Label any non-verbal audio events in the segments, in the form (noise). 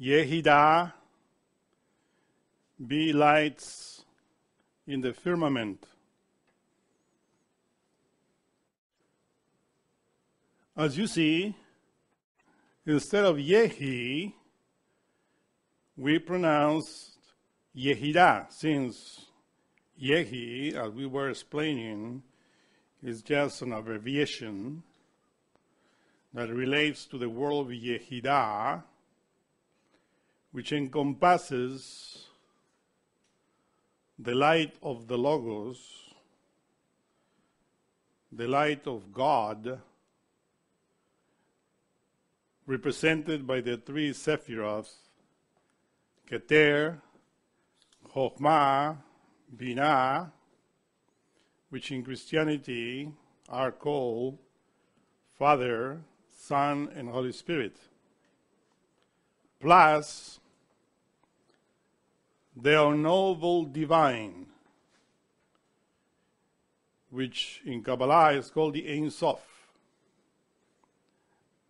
Yehidah be lights in the firmament. As you see, instead of Yehi, we pronounced Yehida, since Yehi, as we were explaining, is just an abbreviation that relates to the word of Yehidah, which encompasses the light of the Logos, the light of God, represented by the three Sephiroth, Keter, Chokhmah, Binah, which in Christianity are called Father, Son, and Holy Spirit, plus the unknowable divine, which in Kabbalah is called the Ein Sof,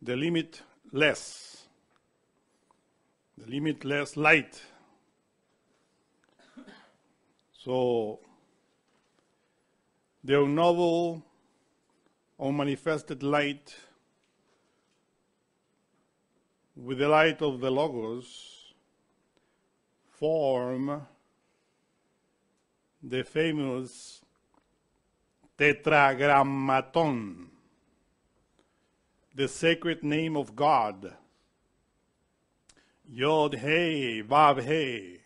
the limitless, the limitless light. So, the unknowable, unmanifested light with the light of the Logos form the famous Tetragrammaton, the sacred name of God. Yod He Vav He,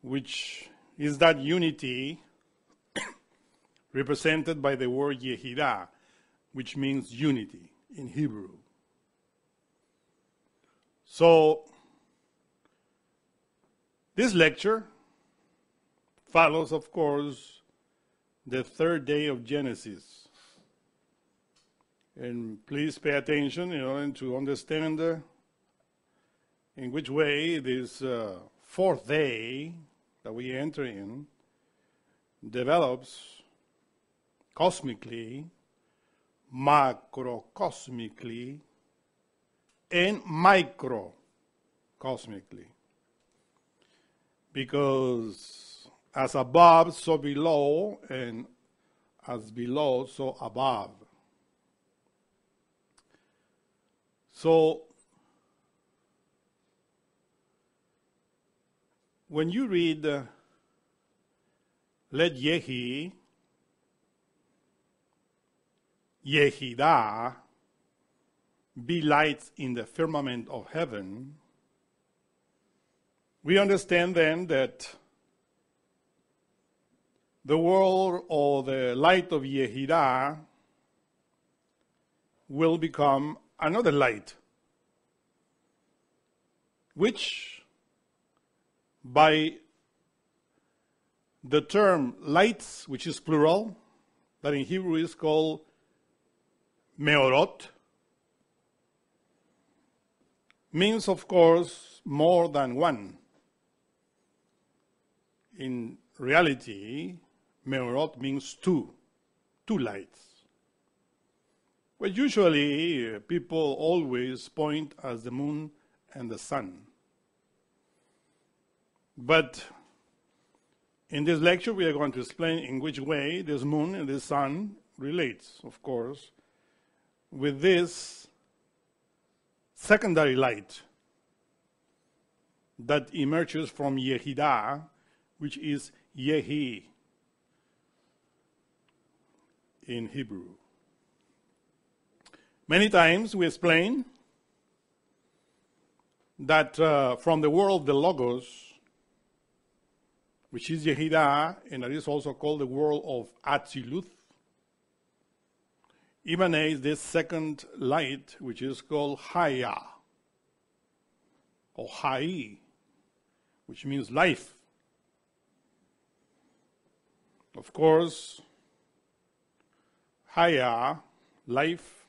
which is that unity (coughs) represented by the word Yehidah, which means unity in Hebrew. So, this lecture follows, of course, the third day of Genesis. And please pay attention in order to understand uh, in which way this uh, fourth day that we enter in develops cosmically macrocosmically and microcosmically. Because as above, so below, and as below, so above. So, when you read, uh, let Yehi Yehidah be lights in the firmament of heaven, we understand then that the world or the light of Yehidah will become another light, which by the term lights, which is plural, that in Hebrew is called meorot means, of course, more than one. in reality, Meorot means two, two lights. Well, usually people always point as the moon and the sun. But in this lecture, we are going to explain in which way this moon and the sun relates, of course, with this secondary light that emerges from Yehidah, which is Yehi in Hebrew. Many times we explain that uh, from the world the Logos, which is Yehidah, and it is also called the world of Atziluth, emanates this second light, which is called Haya, or Hai, which means life. Of course, Haya, life,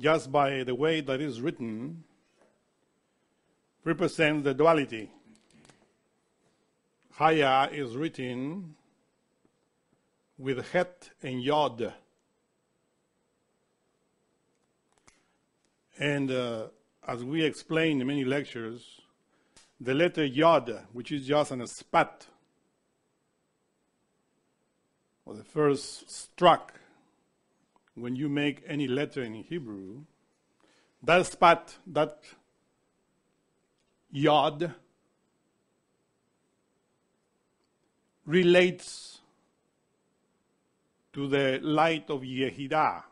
just by the way that is written, represents the duality. Haya is written with Het and Yod. And uh, as we explained in many lectures, the letter Yod, which is just an spat, or the first struck when you make any letter in Hebrew, that spat, that Yod, relates to the light of Yehidah.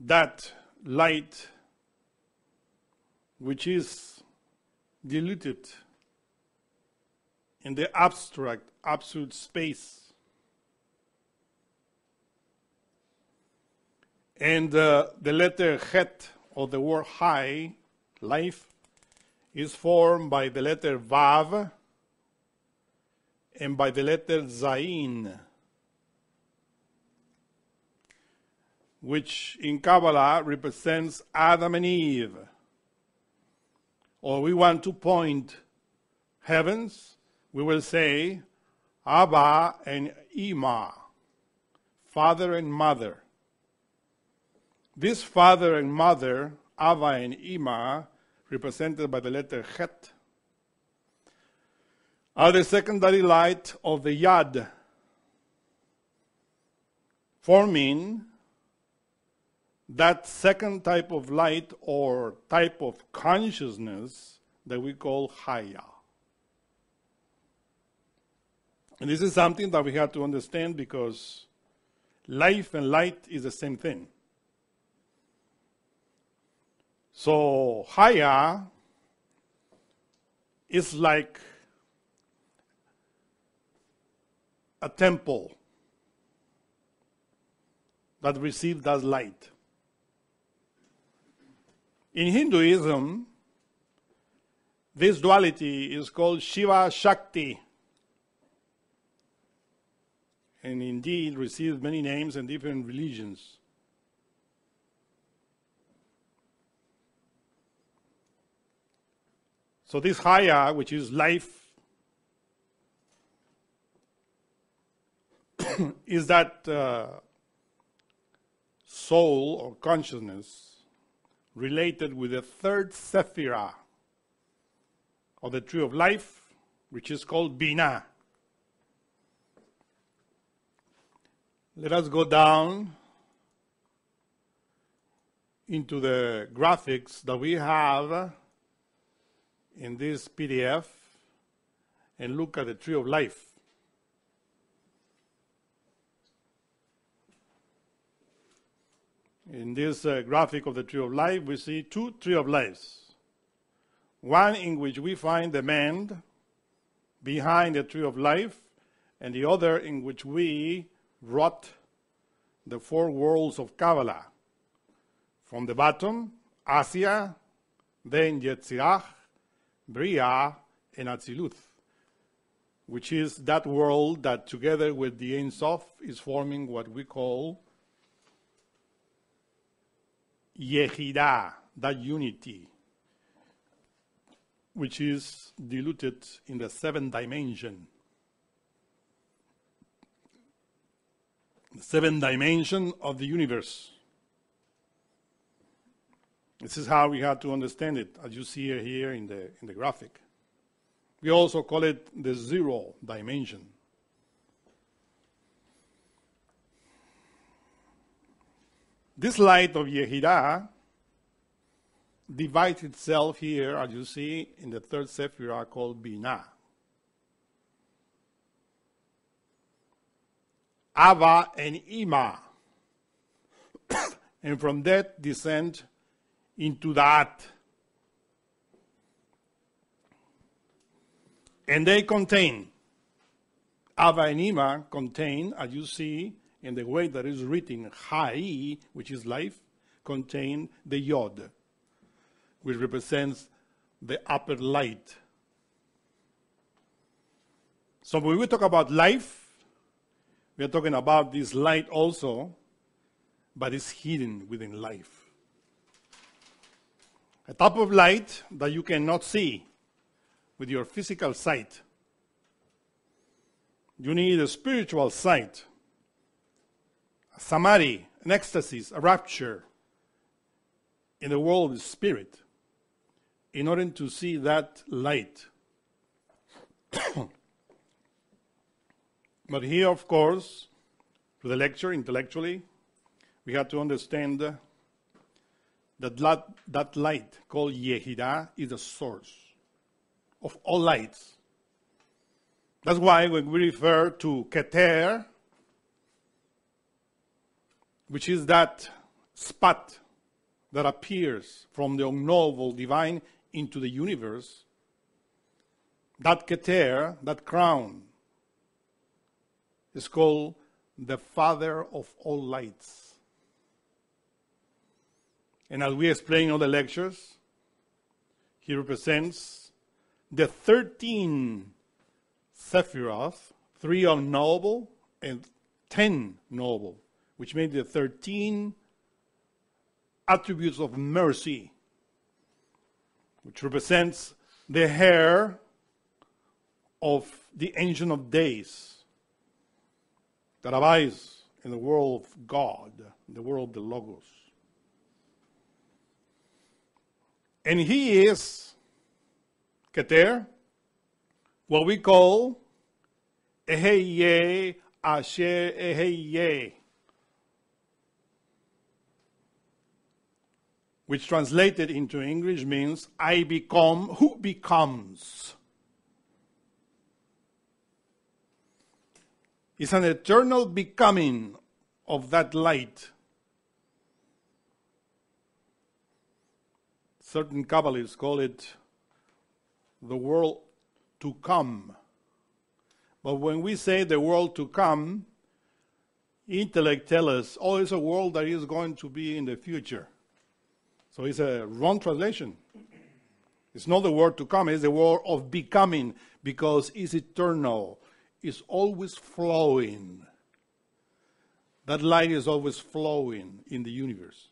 That light which is diluted in the abstract, absolute space. And uh, the letter Het, or the word Hai, life, is formed by the letter Vav and by the letter Zain, which in Kabbalah represents Adam and Eve. Or we want to point heavens, we will say Abba and Ima, father and mother. This father and mother, Abba and Ima, represented by the letter Het, are the secondary light of the Yod, forming that second type of light or type of consciousness that we call Haya. And this is something that we have to understand because life and light is the same thing. So, Haya is like a temple that received that light. In Hinduism, this duality is called Shiva Shakti, and indeed received many names in different religions. So, this Haya, which is life, (coughs) is that uh, soul or consciousness related with the third sephirah of the tree of life, which is called Bina. Let us go down into the graphics that we have in this PDF and look at the tree of life. In this uh, graphic of the tree of life, we see two tree of lives. One in which we find the man behind the tree of life, and the other in which we wrought the four worlds of Kabbalah. From the bottom, Assiah, then Yetzirah, Bria, and Atziluth, which is that world that together with the Ein Sof is forming what we call Yehidah, that unity. which is diluted in the seventh dimension. The seventh dimension of the universe. This is how we have to understand it, as you see here in the, in the graphic. We also call it the zero dimension. This light of Yehida divides itself here, as you see, in the third sephirah called Binah. Ava and Ima. (coughs) and from that descend into that. And they contain, Ava and Ima contain, as you see, in the way that is written, Hai, which is life, contain the Yod, which represents the upper light. So when we talk about life, we are talking about this light also, but it's hidden within life. A type of light that you cannot see with your physical sight. You need a spiritual sight, a samadhi, an ecstasy, a rapture in the world of spirit in order to see that light. (coughs) But here, of course, for the lecture, intellectually, we have to understand that that, that light called Yehida is the source of all lights. That's why when we refer to Keter, which is that spot that appears from the unknowable divine into the universe, that Keter, that crown, is called the Father of all lights. And as we explain in all the lectures, he represents the 13 Sephiroth, three unknowable and 10 knowable, which made the 13 attributes of mercy, which represents the hair of the Ancient of Days that abides in the world of God, the world of the Logos. And he is, Keter, what we call Eheye Asher Eheye, which translated into English means I become who becomes. It's an eternal becoming of that light. Certain Kabbalists call it the world to come. But when we say the world to come, intellect tells us, oh, it's a world that is going to be in the future. So it's a wrong translation. It's not the word to come, it's the word of becoming because it's eternal it's always flowing. That light is always flowing in the universe.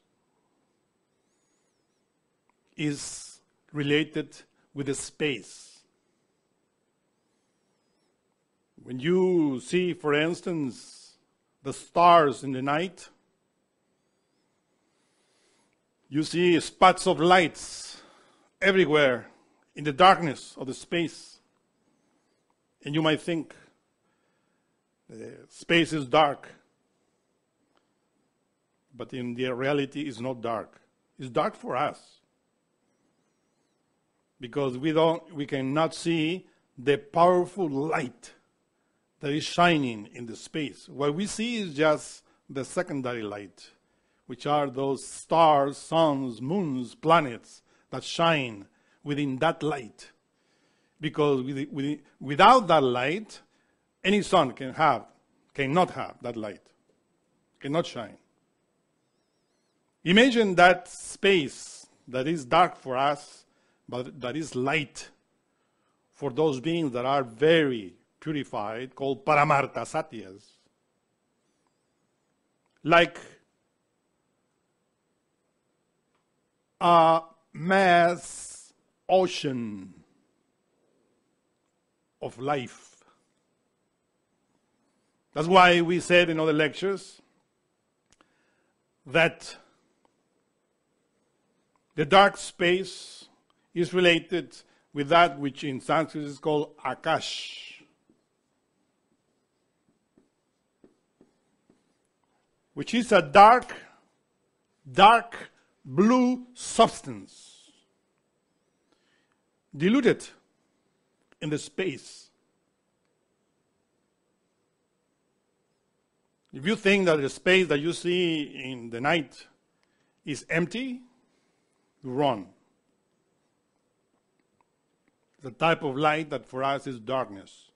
Is related with the space. When you see, for instance, the stars in the night, you see spots of lights everywhere in the darkness of the space. And you might think, the space is dark. But in the reality, it's not dark. It's dark for us. Because we, don't, we cannot see the powerful light that is shining in the space. What we see is just the secondary light, which are those stars, suns, moons, planets that shine within that light. Because without that light, any sun can have, cannot have that light, cannot shine. Imagine that space that is dark for us, but that is light for those beings that are very purified, called Paramarthasattyas. Like a mass ocean of life. That's why we said in other lectures that the dark space is related with that which in Sanskrit is called Akash, which is a dark, dark blue substance diluted in the space. If you think that the space that you see in the night is empty, you run. The type of light that for us is darkness,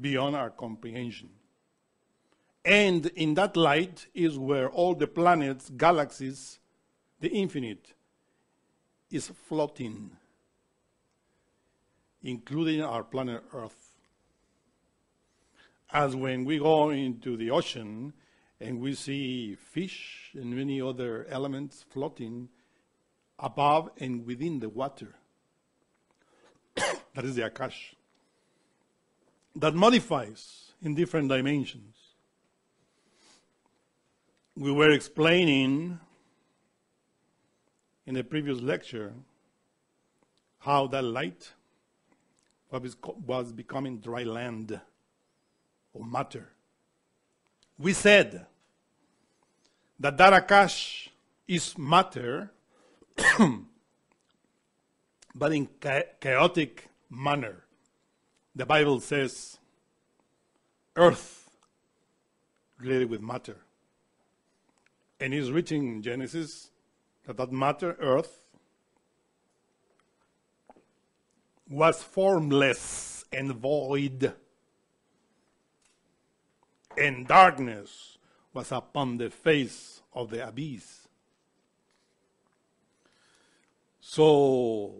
beyond our comprehension. And in that light is where all the planets, galaxies, the infinite is floating, including our planet Earth. As when we go into the ocean and we see fish and many other elements floating above and within the water. (coughs) that is the Akash. That modifies in different dimensions. We were explaining in the previous lecture how that light was becoming dry land or matter. We said that that Akash is matter, (coughs) but in chaotic manner. The Bible says earth related with matter. And it's written in Genesis that that matter, earth, was formless and void, and darkness was upon the face of the abyss. So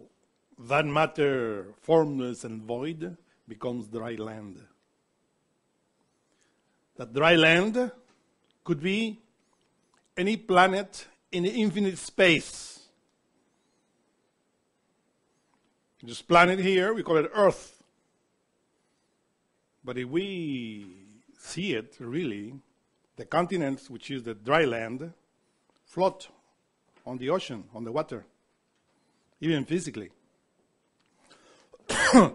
that matter, formless and void, becomes dry land. That dry land could be any planet in the infinite space. This planet here, we call it Earth. But if we see it really, the continents, which is the dry land, float on the ocean, on the water, even physically. (coughs)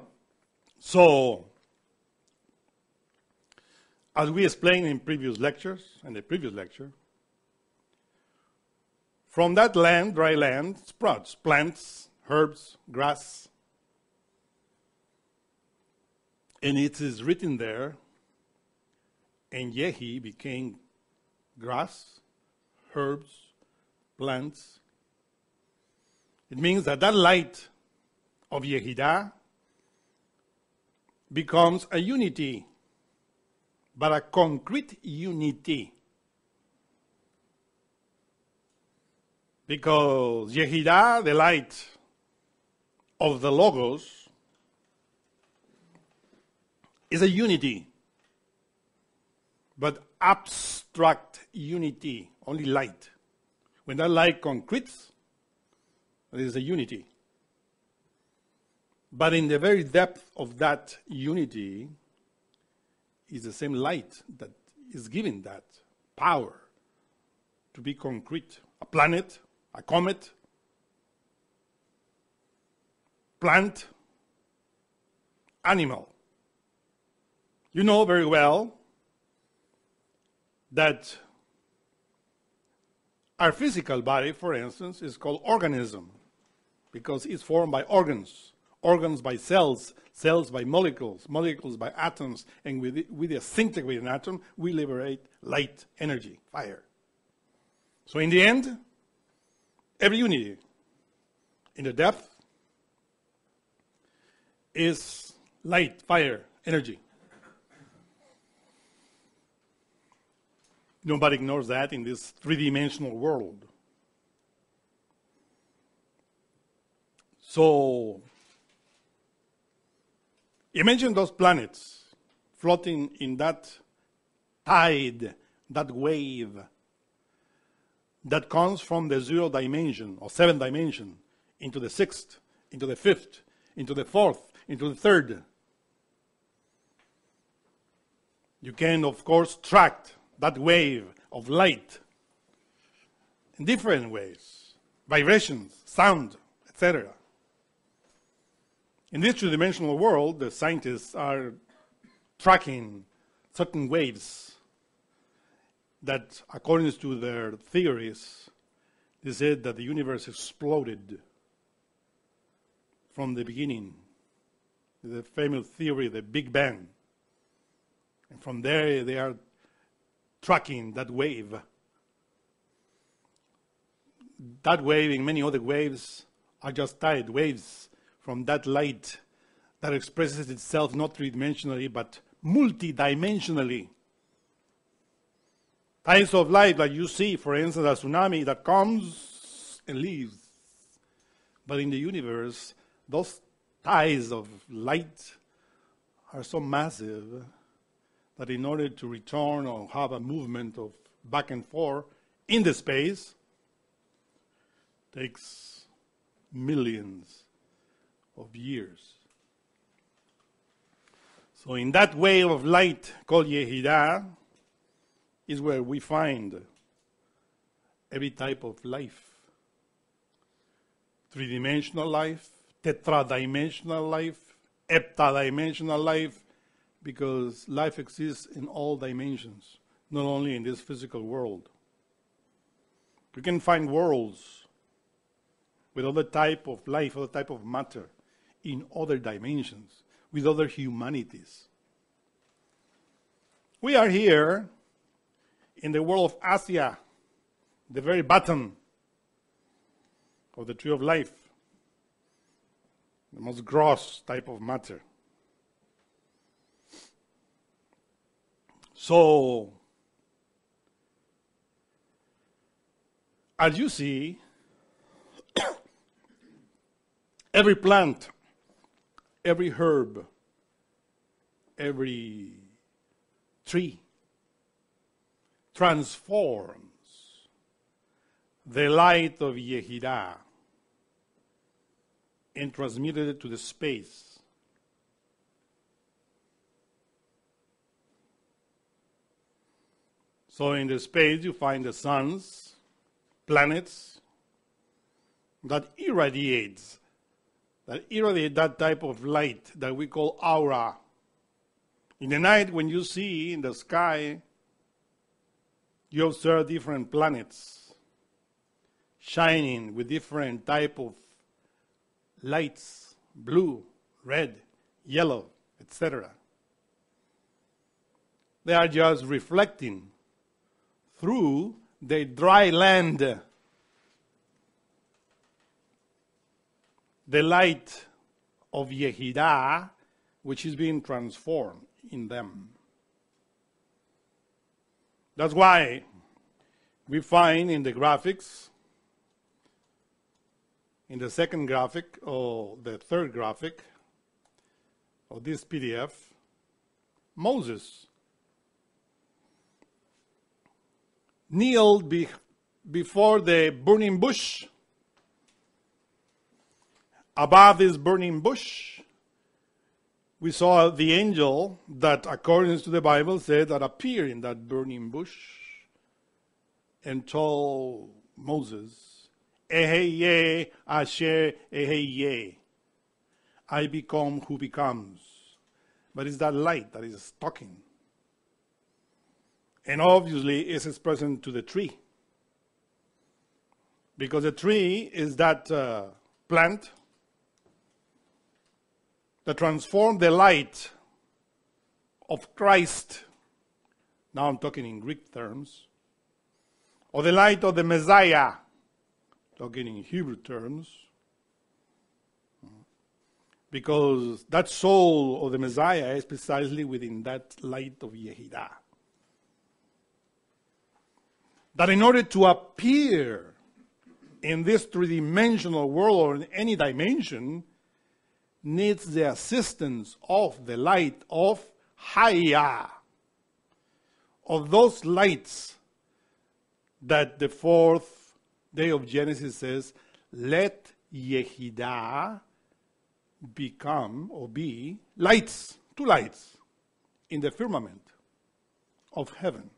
so, as we explained in previous lectures, in the previous lecture, from that land, dry land, sprouts plants, herbs, grass. And it is written there, and Yehi became grass, herbs, plants. It means that that light of Yehidah becomes a unity, but a concrete unity. Because Yehidah, the light of the Logos, is a unity, but abstract unity, only light. When that light concretes, there is a unity. But in the very depth of that unity is the same light that is giving that power to be concrete. A planet a comet, plant, animal. You know very well that our physical body, for instance, is called organism because it's formed by organs, organs by cells, cells by molecules, molecules by atoms, and with, it, with disintegrate an atom, we liberate light, energy, fire. So in the end, Every unity in the depth is light, fire, energy. Nobody ignores that in this three dimensional world. So, imagine those planets floating in that tide, that wave that comes from the zero dimension or seven dimension into the sixth, into the fifth, into the fourth, into the third. You can, of course, track that wave of light in different ways vibrations, sound, etc. In this two dimensional world, the scientists are tracking certain waves that, according to their theories, they said that the universe exploded from the beginning. The famous theory, the Big Bang. And from there, they are tracking that wave. That wave and many other waves are just tide waves from that light that expresses itself not three dimensionally but multidimensionally. Tides of light, like you see, for instance, a tsunami that comes and leaves. But in the universe, those tides of light are so massive that in order to return or have a movement of back and forth in the space takes millions of years. So in that wave of light called Yehidah is where we find every type of life. Three-dimensional life, tetradimensional life, heptadimensional life, because life exists in all dimensions, not only in this physical world. You can find worlds with other type of life, other type of matter in other dimensions, with other humanities. We are here in the world of Assiah, the very bottom of the tree of life, the most gross type of matter. So, as you see, (coughs) every plant, every herb, every tree transforms the light of Yehidah and transmitted it to the space. So in the space you find the suns, planets that irradiates, that irradiate that type of light that we call aura. In the night when you see in the sky, you observe different planets shining with different type of lights, blue, red, yellow, etc. They are just reflecting through the dry land the light of Yehidah, which is being transformed in them. That's why we find in the graphics, in the second graphic or the third graphic of this PDF, Moses kneeled be, before the burning bush. Above this burning bush, we saw the angel that, according to the Bible, said that appeared in that burning bush and told Moses, Eheye asher eheye. I become who becomes. But it's that light that is talking. And obviously, it's expressing to the tree. Because the tree is that uh, plant that transformed the light of Christ. Now I'm talking in Greek terms. Or the light of the Messiah, talking in Hebrew terms. Because that soul of the Messiah is precisely within that light of Yehidah that in order to appear in this three dimensional world or in any dimension, needs the assistance of the light of Haya, of those lights that the fourth day of Genesis says, let Yehidah become or be lights, two lights in the firmament of heaven.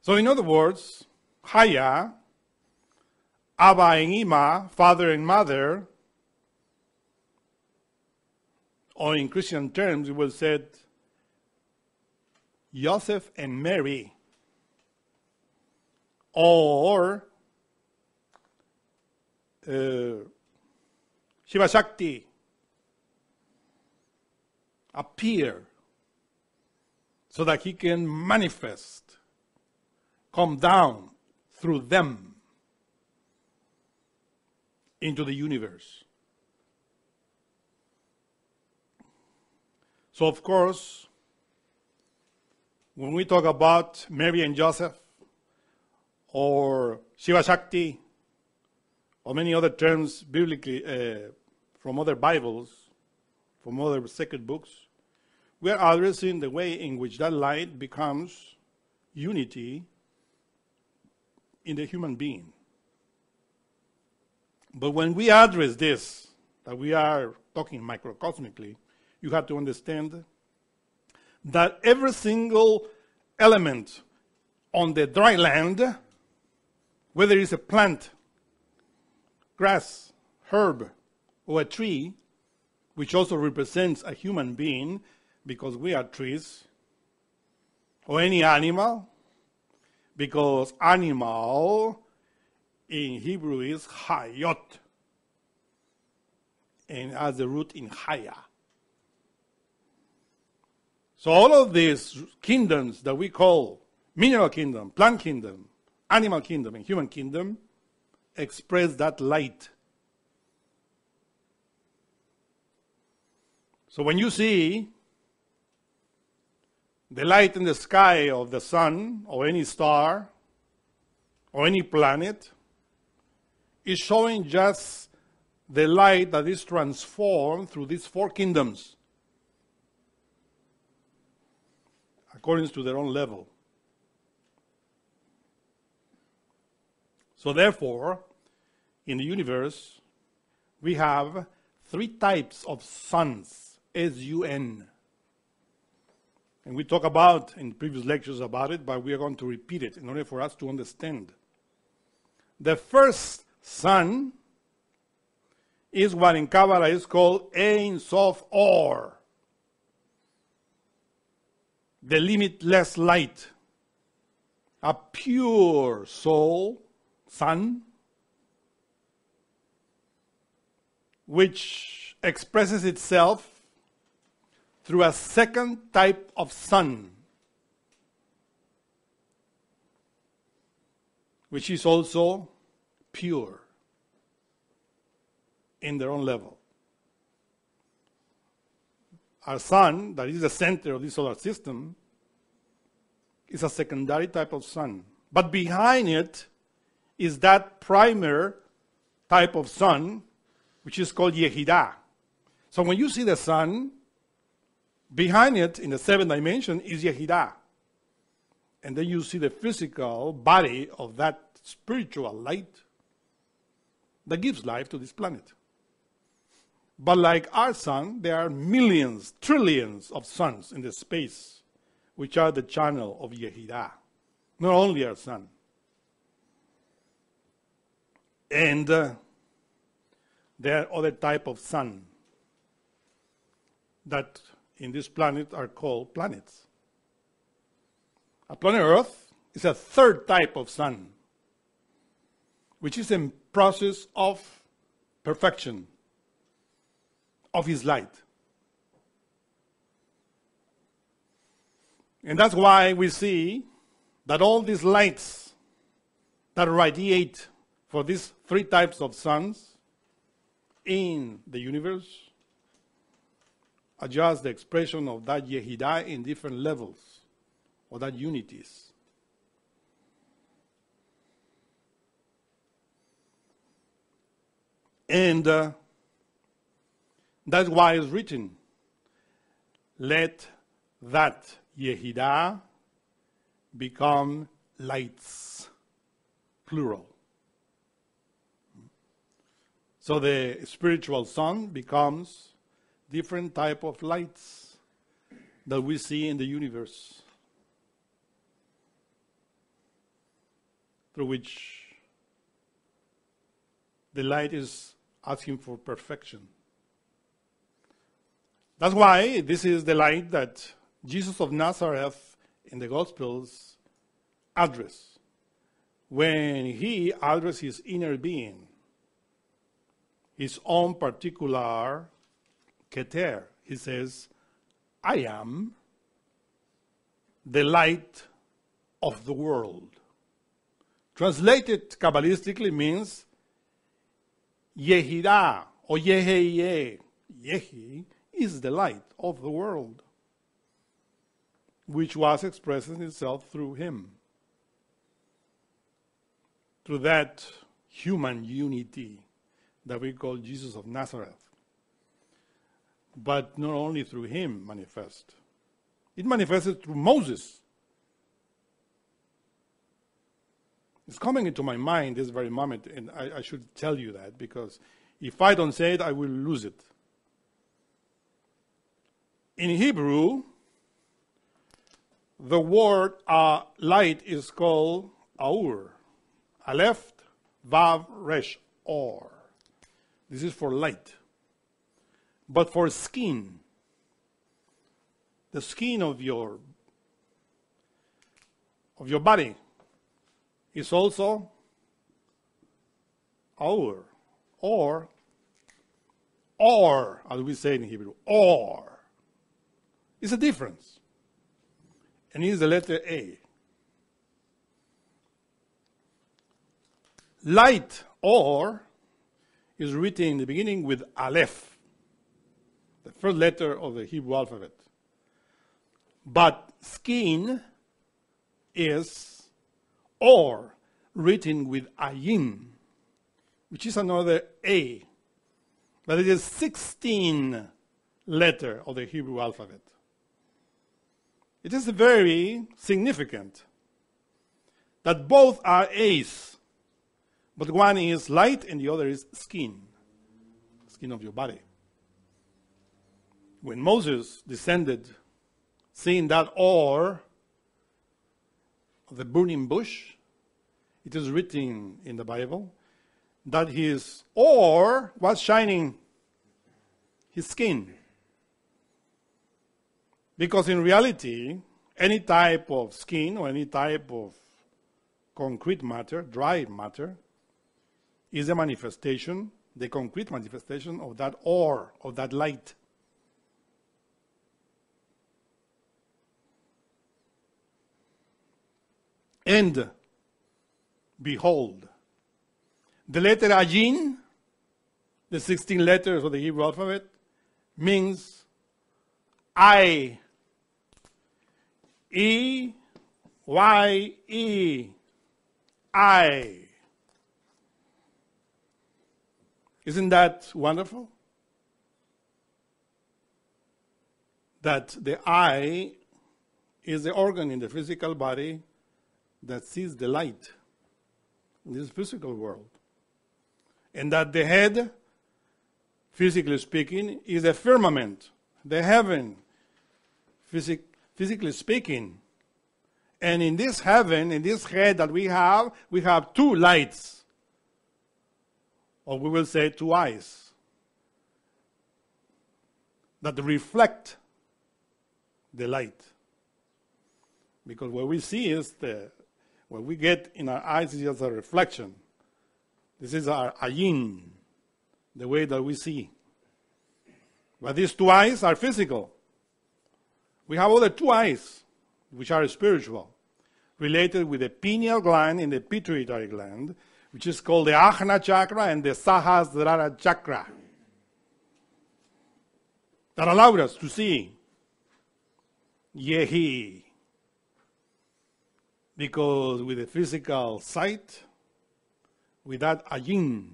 So, in other words, Haya, Abba and Ima, father and mother, or in Christian terms, we will say Joseph and Mary, or uh, Shiva Shakti appear so that he can manifest, come down through them into the universe. So, of course, when we talk about Mary and Joseph, or Shiva Shakti, or many other terms biblically uh, from other Bibles, from other sacred books, we are addressing the way in which that light becomes unity in the human being. But when we address this, that we are talking microcosmically, you have to understand that every single element on the dry land, whether it's a plant, grass, herb, or a tree, which also represents a human being, because we are trees, or any animal, because animal in Hebrew is hayot, and has a root in haya. So all of these kingdoms that we call mineral kingdom, plant kingdom, animal kingdom, and human kingdom express that light. So when you see the light in the sky of the sun or any star or any planet, is showing just the light that is transformed through these four kingdoms. according to their own level. So, therefore, in the universe, we have three types of suns, S U N. And we talk about in previous lectures about it, but we are going to repeat it in order for us to understand. The first sun is what in Kabbalah is called Ein Sof Or the limitless light, a pure soul, sun, which expresses itself through a second type of sun, which is also pure in their own level. Our sun, that is the center of the solar system, is a secondary type of sun. But behind it is that primer type of sun, which is called Yehidah. So when you see the sun, behind it in the seventh dimension is Yehidah. And then you see the physical body of that spiritual light that gives life to this planet. But like our sun, there are millions, trillions of suns in the space, which are the channel of Yehidah. Not only our sun. And uh, there are other type of sun that in this planet are called planets. A planet Earth is a third type of sun, which is process of perfection of his light. And that's why we see that all these lights that radiate for these three types of suns in the universe are just the expression of that Yehidah in different levels, or that unities. And uh, that's why it's written, let that Yehidah become lights, plural. So the spiritual sun becomes different type of lights that we see in the universe through which the light is asking for perfection. That's why this is the light that Jesus of Nazareth in the Gospels address when he addresses his inner being, his own particular keter. He says, I am the light of the world. Translated Kabbalistically means Yehida or Yeheye. Yehi is the light of the world, which was expressing itself through him. Through that human unity that we call Jesus of Nazareth. But not only through him manifest. It manifested through Moses. It's coming into my mind this very moment, and I, I should tell you that because if I don't say it, I will lose it. In Hebrew, the word uh, light is called aur. Aleph, Vav, Resh, Or. This is for light. But for skin, the skin of your of your body is also our or or as we say in Hebrew or. Is a difference. And is the letter A. Light or is written in the beginning with aleph the first letter of the Hebrew alphabet. But skin is or written with ayin, which is another A, but it is 16 letter of the Hebrew alphabet. It is very significant that both are A's, but one is light and the other is skin, skin of your body. When Moses descended, seeing that or of the burning bush, it is written in the Bible that his ore was shining his skin. Because in reality, any type of skin or any type of concrete matter, dry matter, is a manifestation, the concrete manifestation of that ore, of that light. And behold. The letter Ayin, the 16 letters of the Hebrew alphabet, means I. E, Y, E, I. Isn't that wonderful? That the eye is the organ in the physical body that sees the light in this physical world. And that the head, physically speaking, is a firmament, the heaven, physic, physically speaking. And in this heaven, in this head that we have, we have two lights, or we will say two eyes, that reflect the light. Because what we see is the what we get in our eyes is just a reflection. This is our ayin, the way that we see. But these two eyes are physical. We have other two eyes, which are spiritual, related with the pineal gland and the pituitary gland, which is called the Ajna chakra and the Sahasrara chakra, that allow us to see Yehi, because with the physical sight, with that ayin,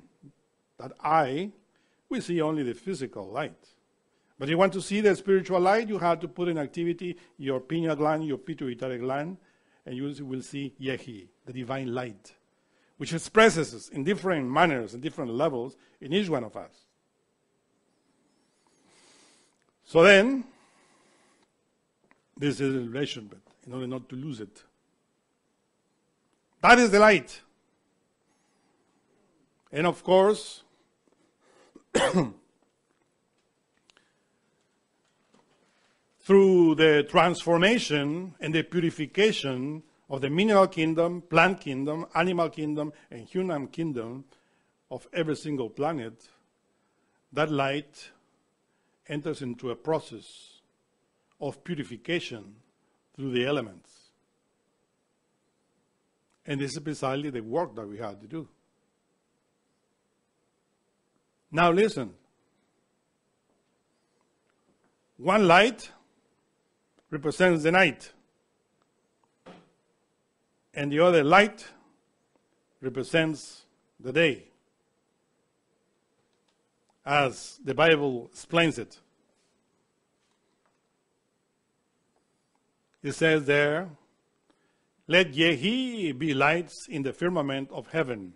that eye, we see only the physical light. But if you want to see the spiritual light, you have to put in activity your pineal gland, your pituitary gland, and you will see Yehi, the divine light, which expresses in different manners and different levels in each one of us. So then, this is a relation, but in order not to lose it. That is the light. And of course, (coughs) through the transformation and the purification of the mineral kingdom, plant kingdom, animal kingdom, and human kingdom of every single planet, that light enters into a process of purification through the elements. And this is precisely the work that we have to do. Now listen. One light represents the night, and the other light represents the day, as the Bible explains it. It says there, Let Yehi be lights in the firmament of heaven,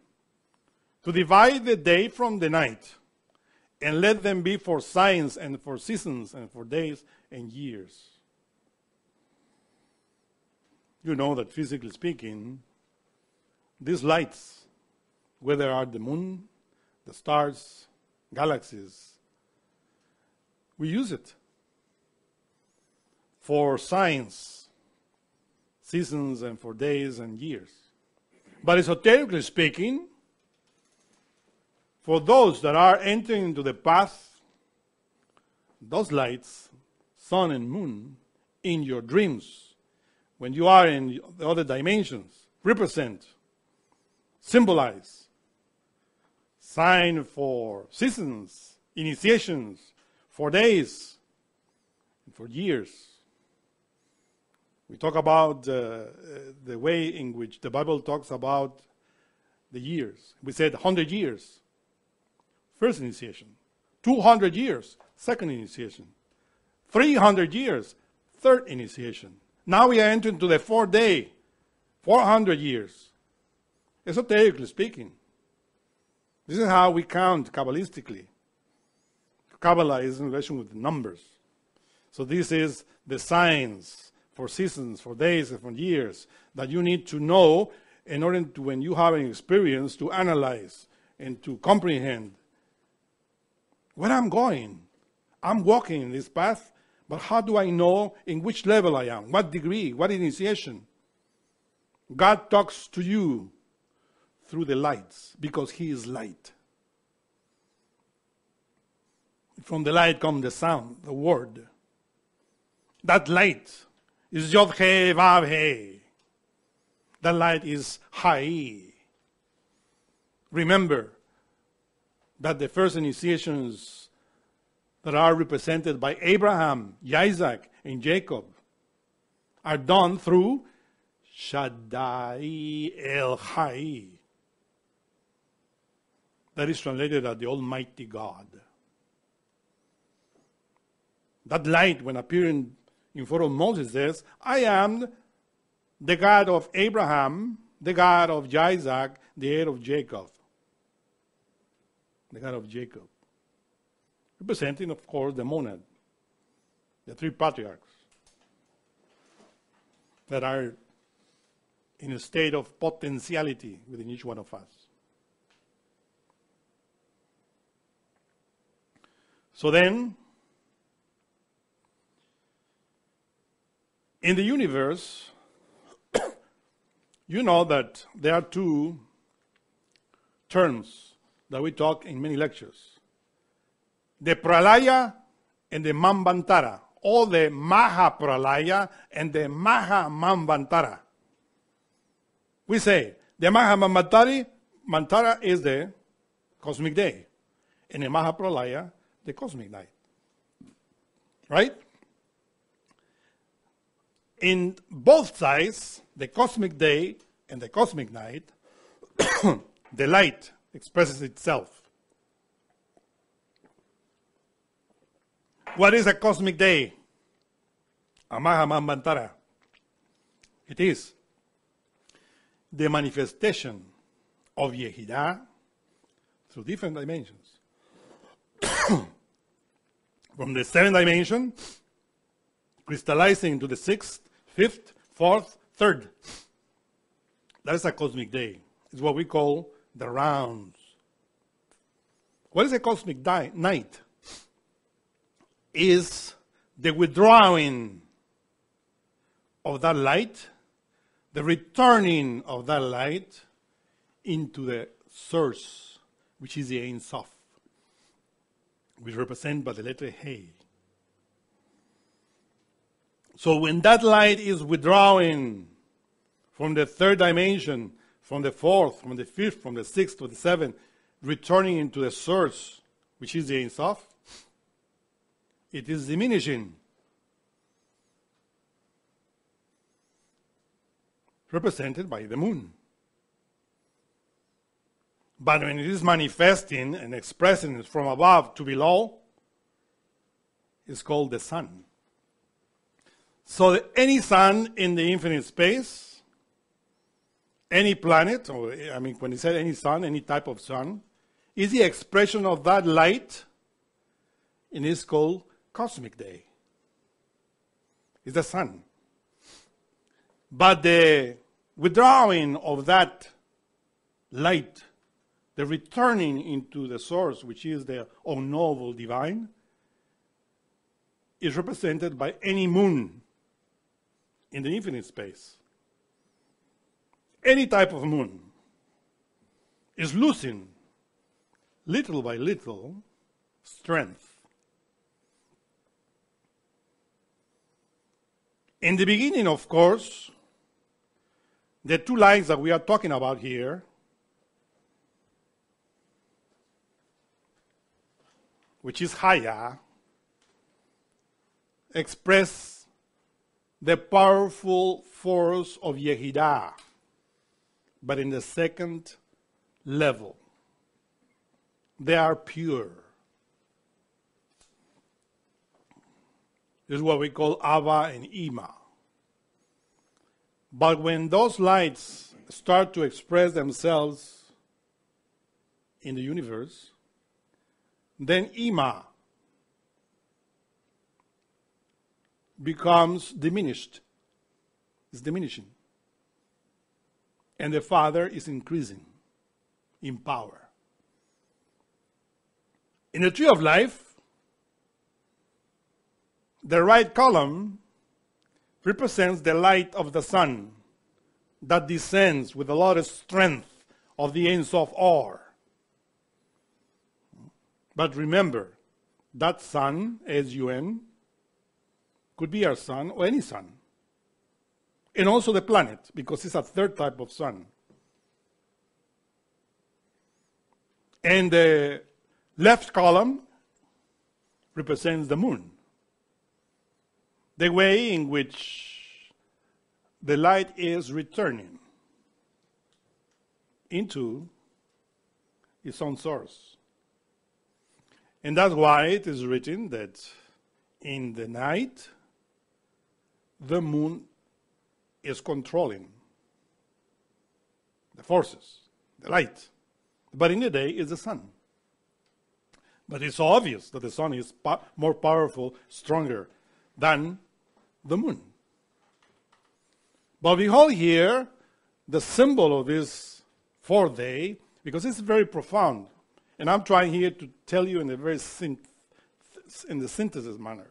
to divide the day from the night, and let them be for signs and for seasons and for days and years. You know that physically speaking, these lights, whether are the moon, the stars, galaxies, we use it for signs, seasons, and for days and years. But esoterically speaking, for those that are entering into the path, those lights, sun and moon, in your dreams, when you are in the other dimensions, represent, symbolize, sign for seasons, initiations, for days, for years. We talk about uh, the way in which the Bible talks about the years. We said 100 years, first initiation. 200 years, second initiation. 300 years, third initiation. Now we are entering to the fourth day, 400 years. Esoterically speaking. This is how we count Kabbalistically. Kabbalah is in relation with numbers. So this is the signs for seasons, for days, and for years that you need to know in order to, when you have an experience, to analyze and to comprehend where I'm going. I'm walking in this path but how do I know in which level I am? What degree? What initiation? God talks to you through the lights because He is light. From the light comes the sound, the word. That light is Yod He Vav He. That light is Hai. Remember that the first initiations that are represented by Abraham, Isaac, and Jacob are done through Shaddai El Chai. That is translated as the Almighty God. That light, when appearing in front of Moses, says, I am the God of Abraham, the God of Isaac, the heir of Jacob. The God of Jacob representing, of course, the monad, the three patriarchs that are in a state of potentiality within each one of us. So then, in the universe, (coughs) you know that there are two terms that we talk in many lectures the Pralaya and the Manvantara, or the Maha Pralaya and the Maha Manvantara. We say the Maha Manvantari, Mantara is the cosmic day, and the Maha Pralaya, the cosmic night. Right? In both sides, the cosmic day and the cosmic night, (coughs) the light expresses itself. What is a cosmic day? Amaha Manvantara. It is the manifestation of Yehidah through different dimensions. (coughs) From the seventh dimension, crystallizing into the sixth, fifth, fourth, third. That is a cosmic day. It's what we call the rounds. What is a cosmic di- night? Is the withdrawing of that light, the returning of that light into the source, which is the Ein Sof, which represented by the letter Hey. So when that light is withdrawing from the third dimension, from the fourth, from the fifth, from the sixth to the seventh, returning into the source, which is the Ein Sof, it is diminishing. Represented by the moon. But when it is manifesting and expressing from above to below, it's called the sun. So any sun in the infinite space, any planet, or I mean, when he said any sun, any type of sun, is the expression of that light, and is called cosmic day. It's the sun. But the withdrawing of that light, the returning into the source, which is the unknowable divine, is represented by any moon in the infinite space. Any type of moon is losing, little by little, strength. In the beginning, of course, the two lines that we are talking about here which is Haya, express the powerful force of Yehidah, but in the second level. They are pure. This is what we call Ava and Ima. But when those lights start to express themselves in the universe, then Ima becomes diminished. It's diminishing. And the Father is increasing in power. In the tree of life, the right column represents the light of the sun that descends with a lot of strength of the Ein Sof Or. But remember, that sun, S-U-N, could be our sun or any sun. And also the planet, because it's a third type of sun. And the left column represents the moon. The way in which the light is returning into its own source. And that's why it is written that in the night, the moon is controlling the forces, the light. But in the day, it's the sun. But it's obvious that the sun is more powerful, stronger than the moon. But behold here the symbol of this fourth day, because it's very profound. And I'm trying here to tell you in a very synth- in the synthesis manner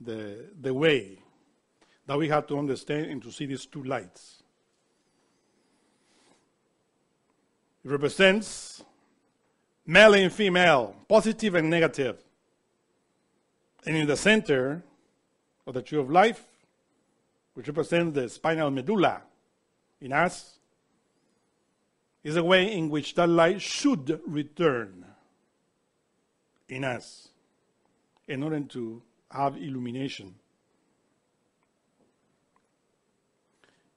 the, the way that we have to understand and to see these two lights. It represents male and female, positive and negative. And in the center of the tree of life, which represents the spinal medulla in us, is a way in which that light should return in us in order to have illumination.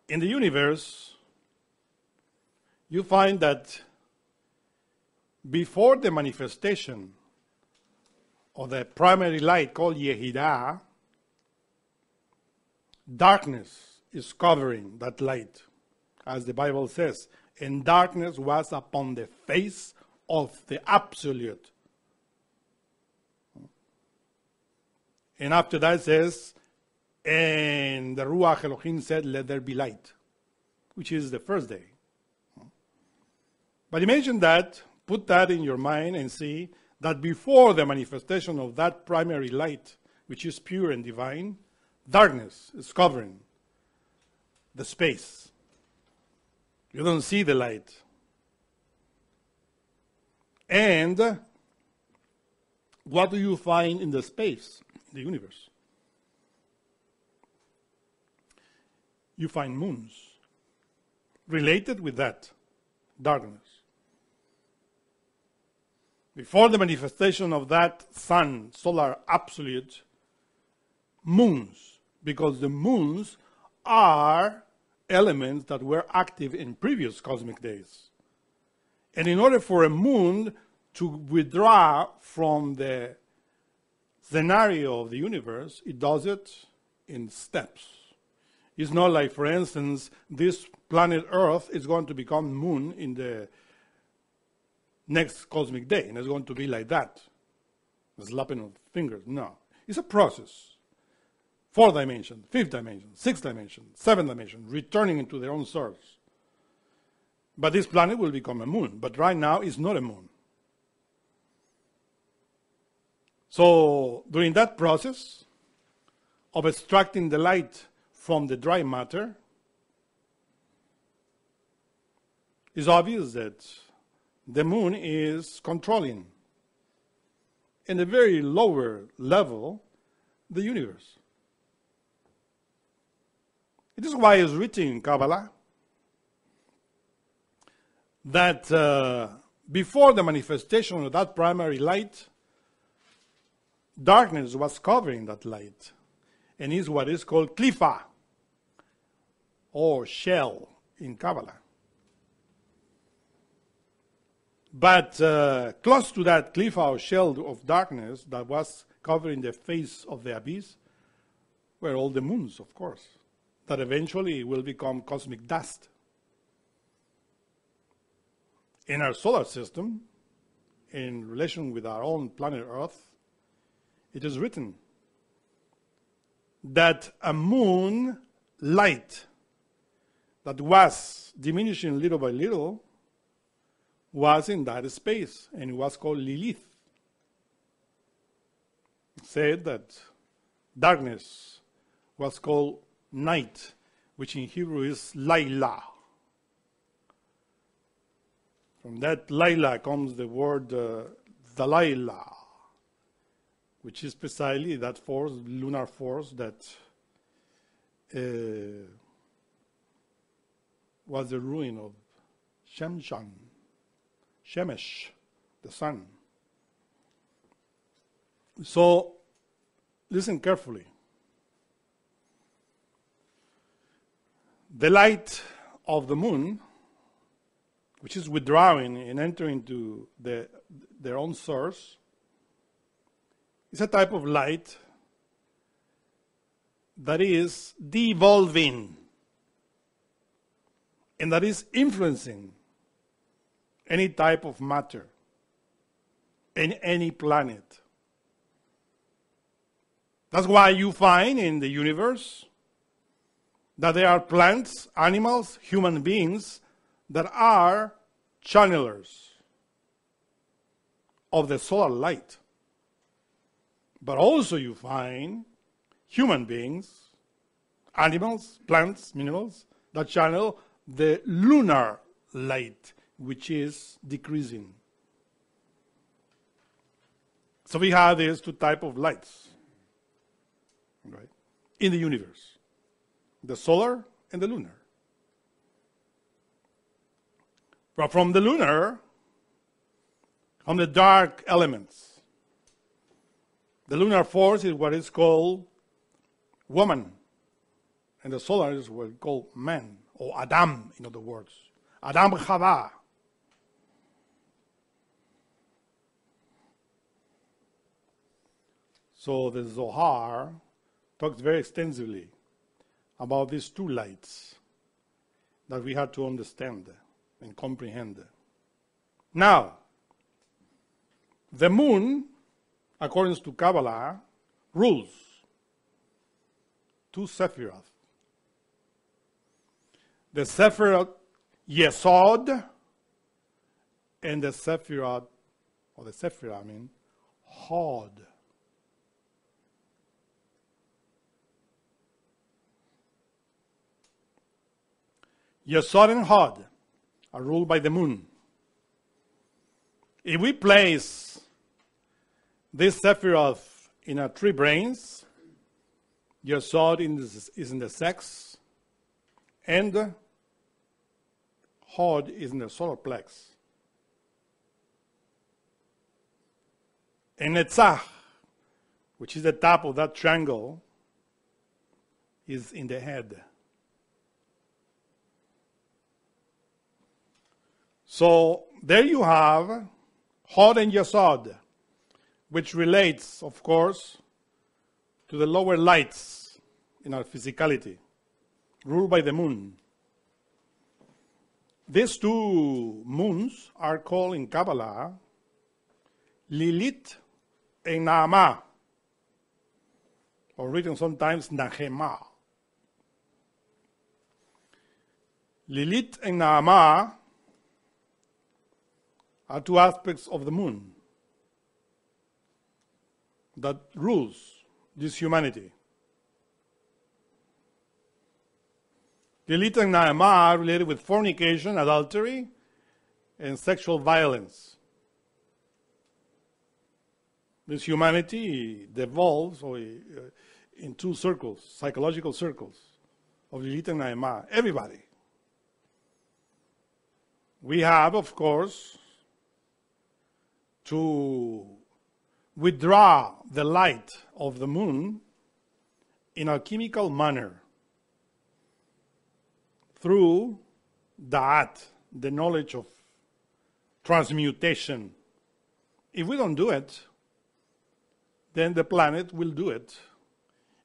In the universe, you find that before the manifestation of the primary light called Yehidah, darkness is covering that light, as the Bible says, and darkness was upon the face of the absolute. And after that says, and the Ruach Elohim said, Let there be light, which is the first day. But imagine that, put that in your mind and see that before the manifestation of that primary light, which is pure and divine, darkness is covering the space. You don't see the light. And what do you find in the space, the universe? You find moons related with that darkness. Before the manifestation of that sun, solar absolute, moons, because the moons are elements that were active in previous cosmic days. And in order for a moon to withdraw from the scenario of the universe, it does it in steps. It's not like, for instance, this planet Earth is going to become moon in the next cosmic day, and it's going to be like that. Slapping of fingers. No. It's a process. Fourth dimension, fifth dimension, sixth dimension, seventh dimension, returning into their own source. But this planet will become a moon. But right now, it's not a moon. So during that process of extracting the light from the dry matter, it's obvious that the moon is controlling, in a very lower level, the universe. It is why it's written in Kabbalah that uh, before the manifestation of that primary light, darkness was covering that light, and is what is called klifa, or shell in Kabbalah. But uh, close to that klifa or shell of darkness that was covering the face of the abyss were all the moons, of course, that eventually will become cosmic dust in our solar system, in relation with our own planet Earth, it is written that a moon light that was diminishing little by little was in that space, and it was called Lilith. It said that darkness was called night, which in Hebrew is Laila. From that Laila comes the word uh, Dalaila, which is precisely that force, lunar force, that uh, was the ruin of Shemshan, Shemesh, the sun. So, listen carefully. The light of the moon which is withdrawing and entering into the, their own source, is a type of light that is devolving and that is influencing any type of matter in any planet. That's why you find in the universe that there are plants, animals, human beings that are channelers of the solar light. But also you find human beings, animals, plants, minerals, that channel the lunar light, which is decreasing. So we have these two type of lights, right, in the universe, the solar and the lunar. But from the lunar come the dark elements. The lunar force is what is called woman, and the solar is what is called man, or Adam, in other words. Adam Chava. So the Zohar talks very extensively about these two lights that we have to understand and comprehend. Now, the moon, according to Kabbalah, rules two Sephiroth. The Sephiroth Yesod and the Sephiroth, or the Sephirah, I mean, Hod. Yesod and Hod are ruled by the moon. If we place this Sephiroth in our three brains, Yesod is in the sex, and Hod is in the solar plex. And Netzach, which is the top of that triangle, is in the head. So there you have Hod and Yesod, which relates, of course, to the lower lights in our physicality, ruled by the moon. These two moons are called in Kabbalah Lilith and Naamah, or written sometimes Nahema. Lilith and Naamah are two aspects of the moon that rules this humanity. And Naamah are related with fornication, adultery, and sexual violence. This humanity devolves uh, in two circles, psychological circles of Lilith and Naamah. Everybody. We have, of course, to withdraw the light of the moon in a chemical manner through that, the knowledge of transmutation. If we don't do it, then the planet will do it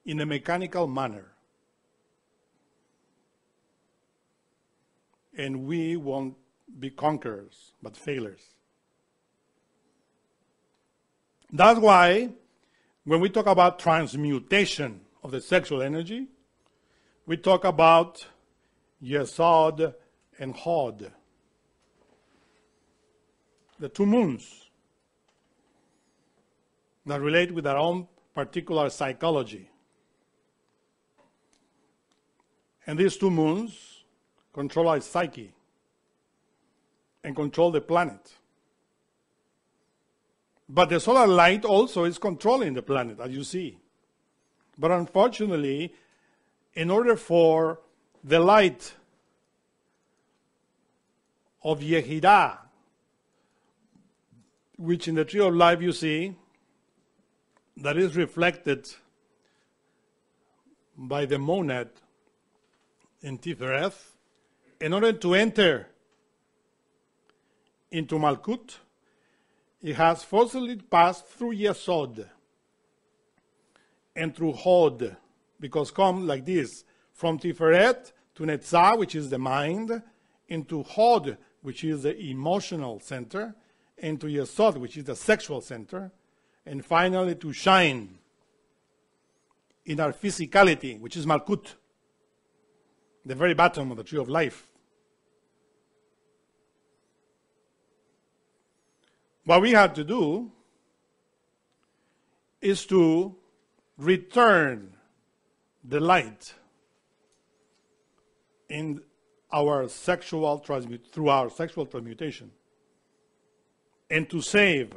in a mechanical manner. And we won't be conquerors, but failures. That's why when we talk about transmutation of the sexual energy, we talk about Yesod and Hod, the two moons that relate with our own particular psychology. And these two moons control our psyche and control the planet. But the solar light also is controlling the planet, as you see. But unfortunately, in order for the light of Yehidah, which in the tree of life you see, that is reflected by the monad in Tifereth, in order to enter into Malkut, it has forcibly passed through Yesod and through Hod, because come like this from Tiferet to Netzah, which is the mind, into Hod, which is the emotional center, and to Yesod, which is the sexual center, and finally to shine in our physicality, which is Malkut, the very bottom of the tree of life. What we have to do is to return the light in our sexual transmut through our sexual transmutation and to save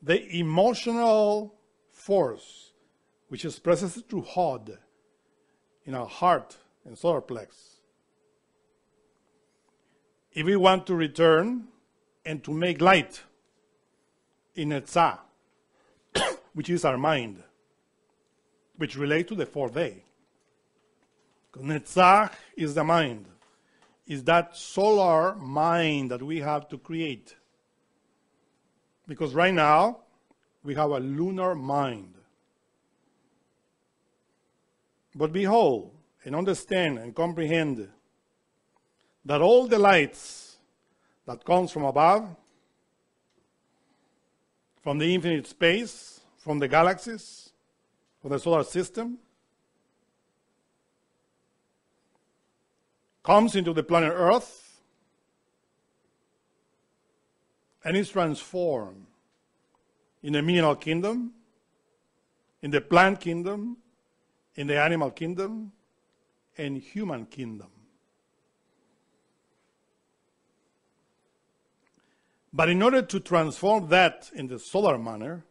the emotional force which is present through Hod in our heart and solar plex. If we want to return and to make light in Netzah, (coughs) which is our mind, which relates to the fourth day. Netzach is the mind, is that solar mind that we have to create. Because right now, we have a lunar mind. But behold, and understand and comprehend that all the lights that comes from above, from the infinite space, from the galaxies, from the solar system, comes into the planet Earth and is transformed in the mineral kingdom, in the plant kingdom, in the animal kingdom, and human kingdom. But in order to transform that in the solar manner,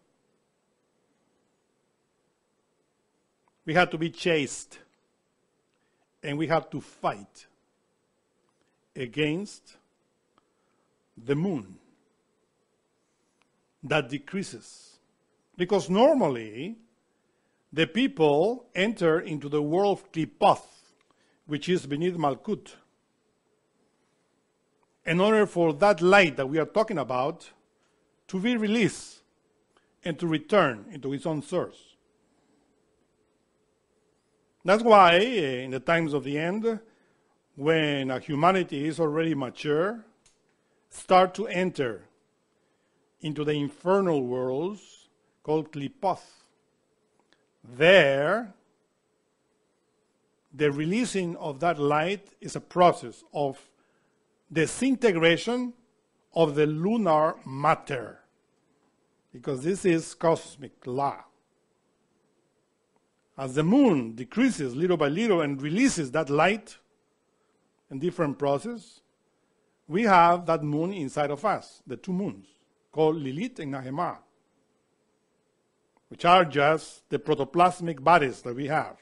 we had to be chaste and we had to fight against the moon that decreases. Because normally, the people enter into the world of Klipoth, which is beneath Malkut. In order for that light that we are talking about to be released and to return into its own source. That's why, eh, in the times of the end, when humanity is already mature, start to enter into the infernal worlds called Klipoth. There, the releasing of that light is a process of disintegration of the lunar matter, because this is cosmic law. As the moon decreases little by little and releases that light, in different process, we have that moon inside of us, the two moons, called Lilith and Nahema, which are just the protoplasmic bodies that we have,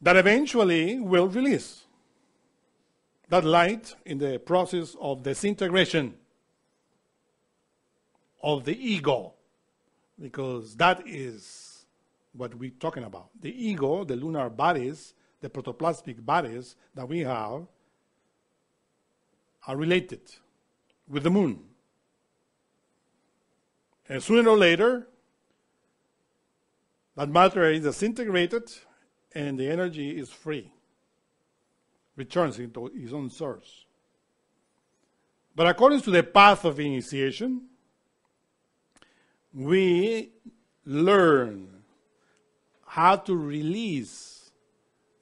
that eventually will release that light in the process of disintegration of the ego, because that is what we're talking about. The ego, the lunar bodies, the protoplasmic bodies that we have are related with the moon. And sooner or later, that matter is disintegrated and the energy is free, returns into its own source. But according to the path of initiation, we learn how to release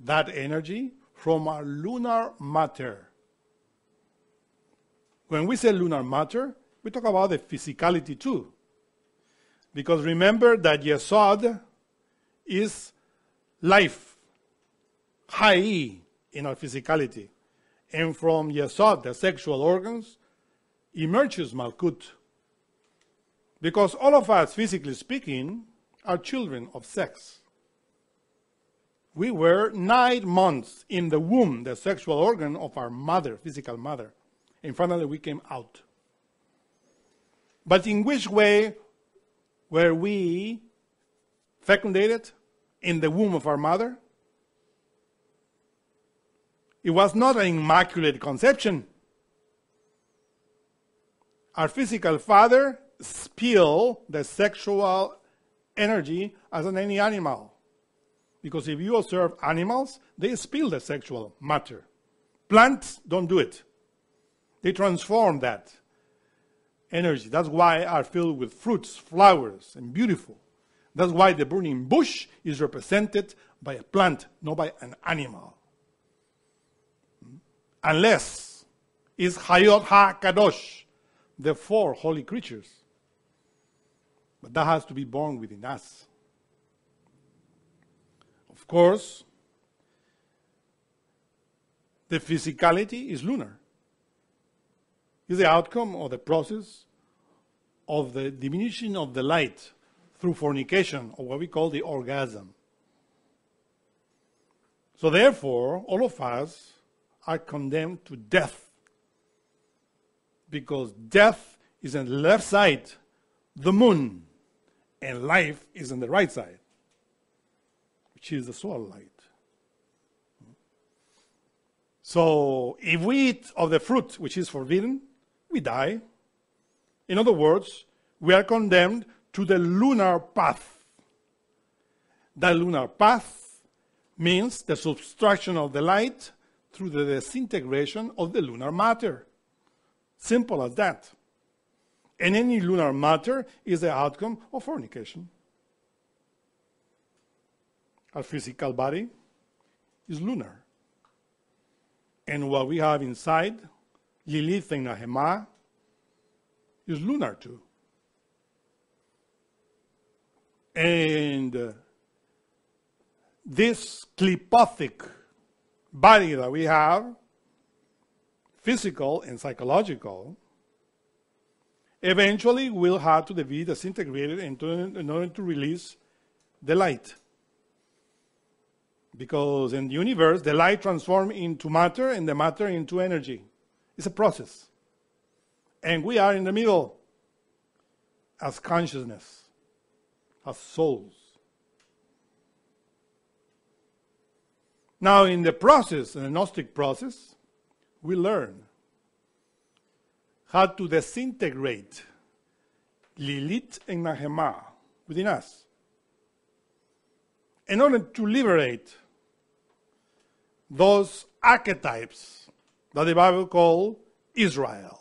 that energy from our lunar matter. When we say lunar matter, we talk about the physicality too. Because remember that Yesod is life, Hai in our physicality. And from Yesod, the sexual organs, emerges Malkut. Because all of us, physically speaking, are children of sex we were nine months in the womb, the sexual organ of our mother, physical mother. And finally, we came out. But in which way were we fecundated? In the womb of our mother? It was not an immaculate conception. Our physical father spilled the sexual energy as in any animal. Because if you observe animals, they spill the sexual matter. Plants don't do it. They transform that energy. That's why are filled with fruits, flowers, and beautiful. That's why the burning bush is represented by a plant, not by an animal. Unless it's Hayot HaKadosh, the four holy creatures. But that has to be born within us Of course, the physicality is lunar. Is the outcome of the process of the diminution of the light through fornication, or what we call the orgasm. So, therefore, all of us are condemned to death because death is on the left side, the moon, and life is on the right side which is the solar light. So if we eat of the fruit which is forbidden, we die. In other words, we are condemned to the lunar path. That lunar path means the subtraction of the light through the disintegration of the lunar matter. Simple as that. And any lunar matter is the outcome of fornication. Our physical body is lunar. And what we have inside, Lilith and Nahema, is lunar too. And uh, this clipothic body that we have, physical and psychological, eventually will have to be disintegrated in order to release the light. Because in the universe, the light transforms into matter and the matter into energy. It's a process. And we are in the middle as consciousness, as souls. Now, in the process, in the Gnostic process, we learn how to disintegrate Lilith and Nahema within us in order to liberate those archetypes that the Bible calls Israel.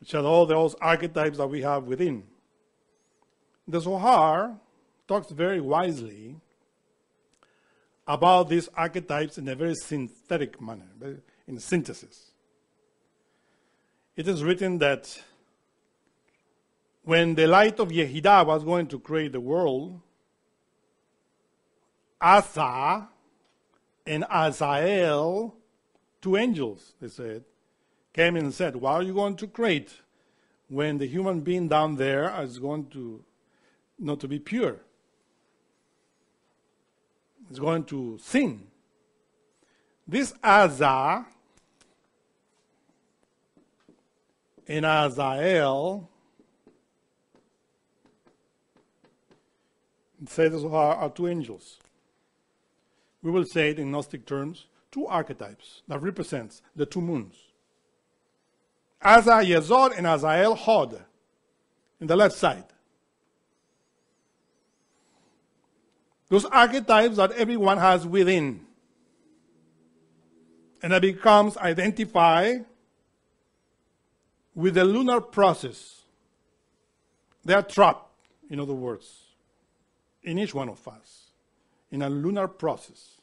Which are all those archetypes that we have within. The Zohar talks very wisely about these archetypes in a very synthetic manner, in synthesis. It is written that when the light of Yehidah was going to create the world, Aza and Azael, two angels, they said, came and said, What are you going to create when the human being down there is going to not to be pure? Is going to sin. This Aza and Azael says are, are two angels. We will say it in Gnostic terms, two archetypes that represents the two moons. Aza Yesod and Azael Hod in the left side. Those archetypes that everyone has within. And that becomes identified with the lunar process. They are trapped, in other words, in each one of us, in a lunar process.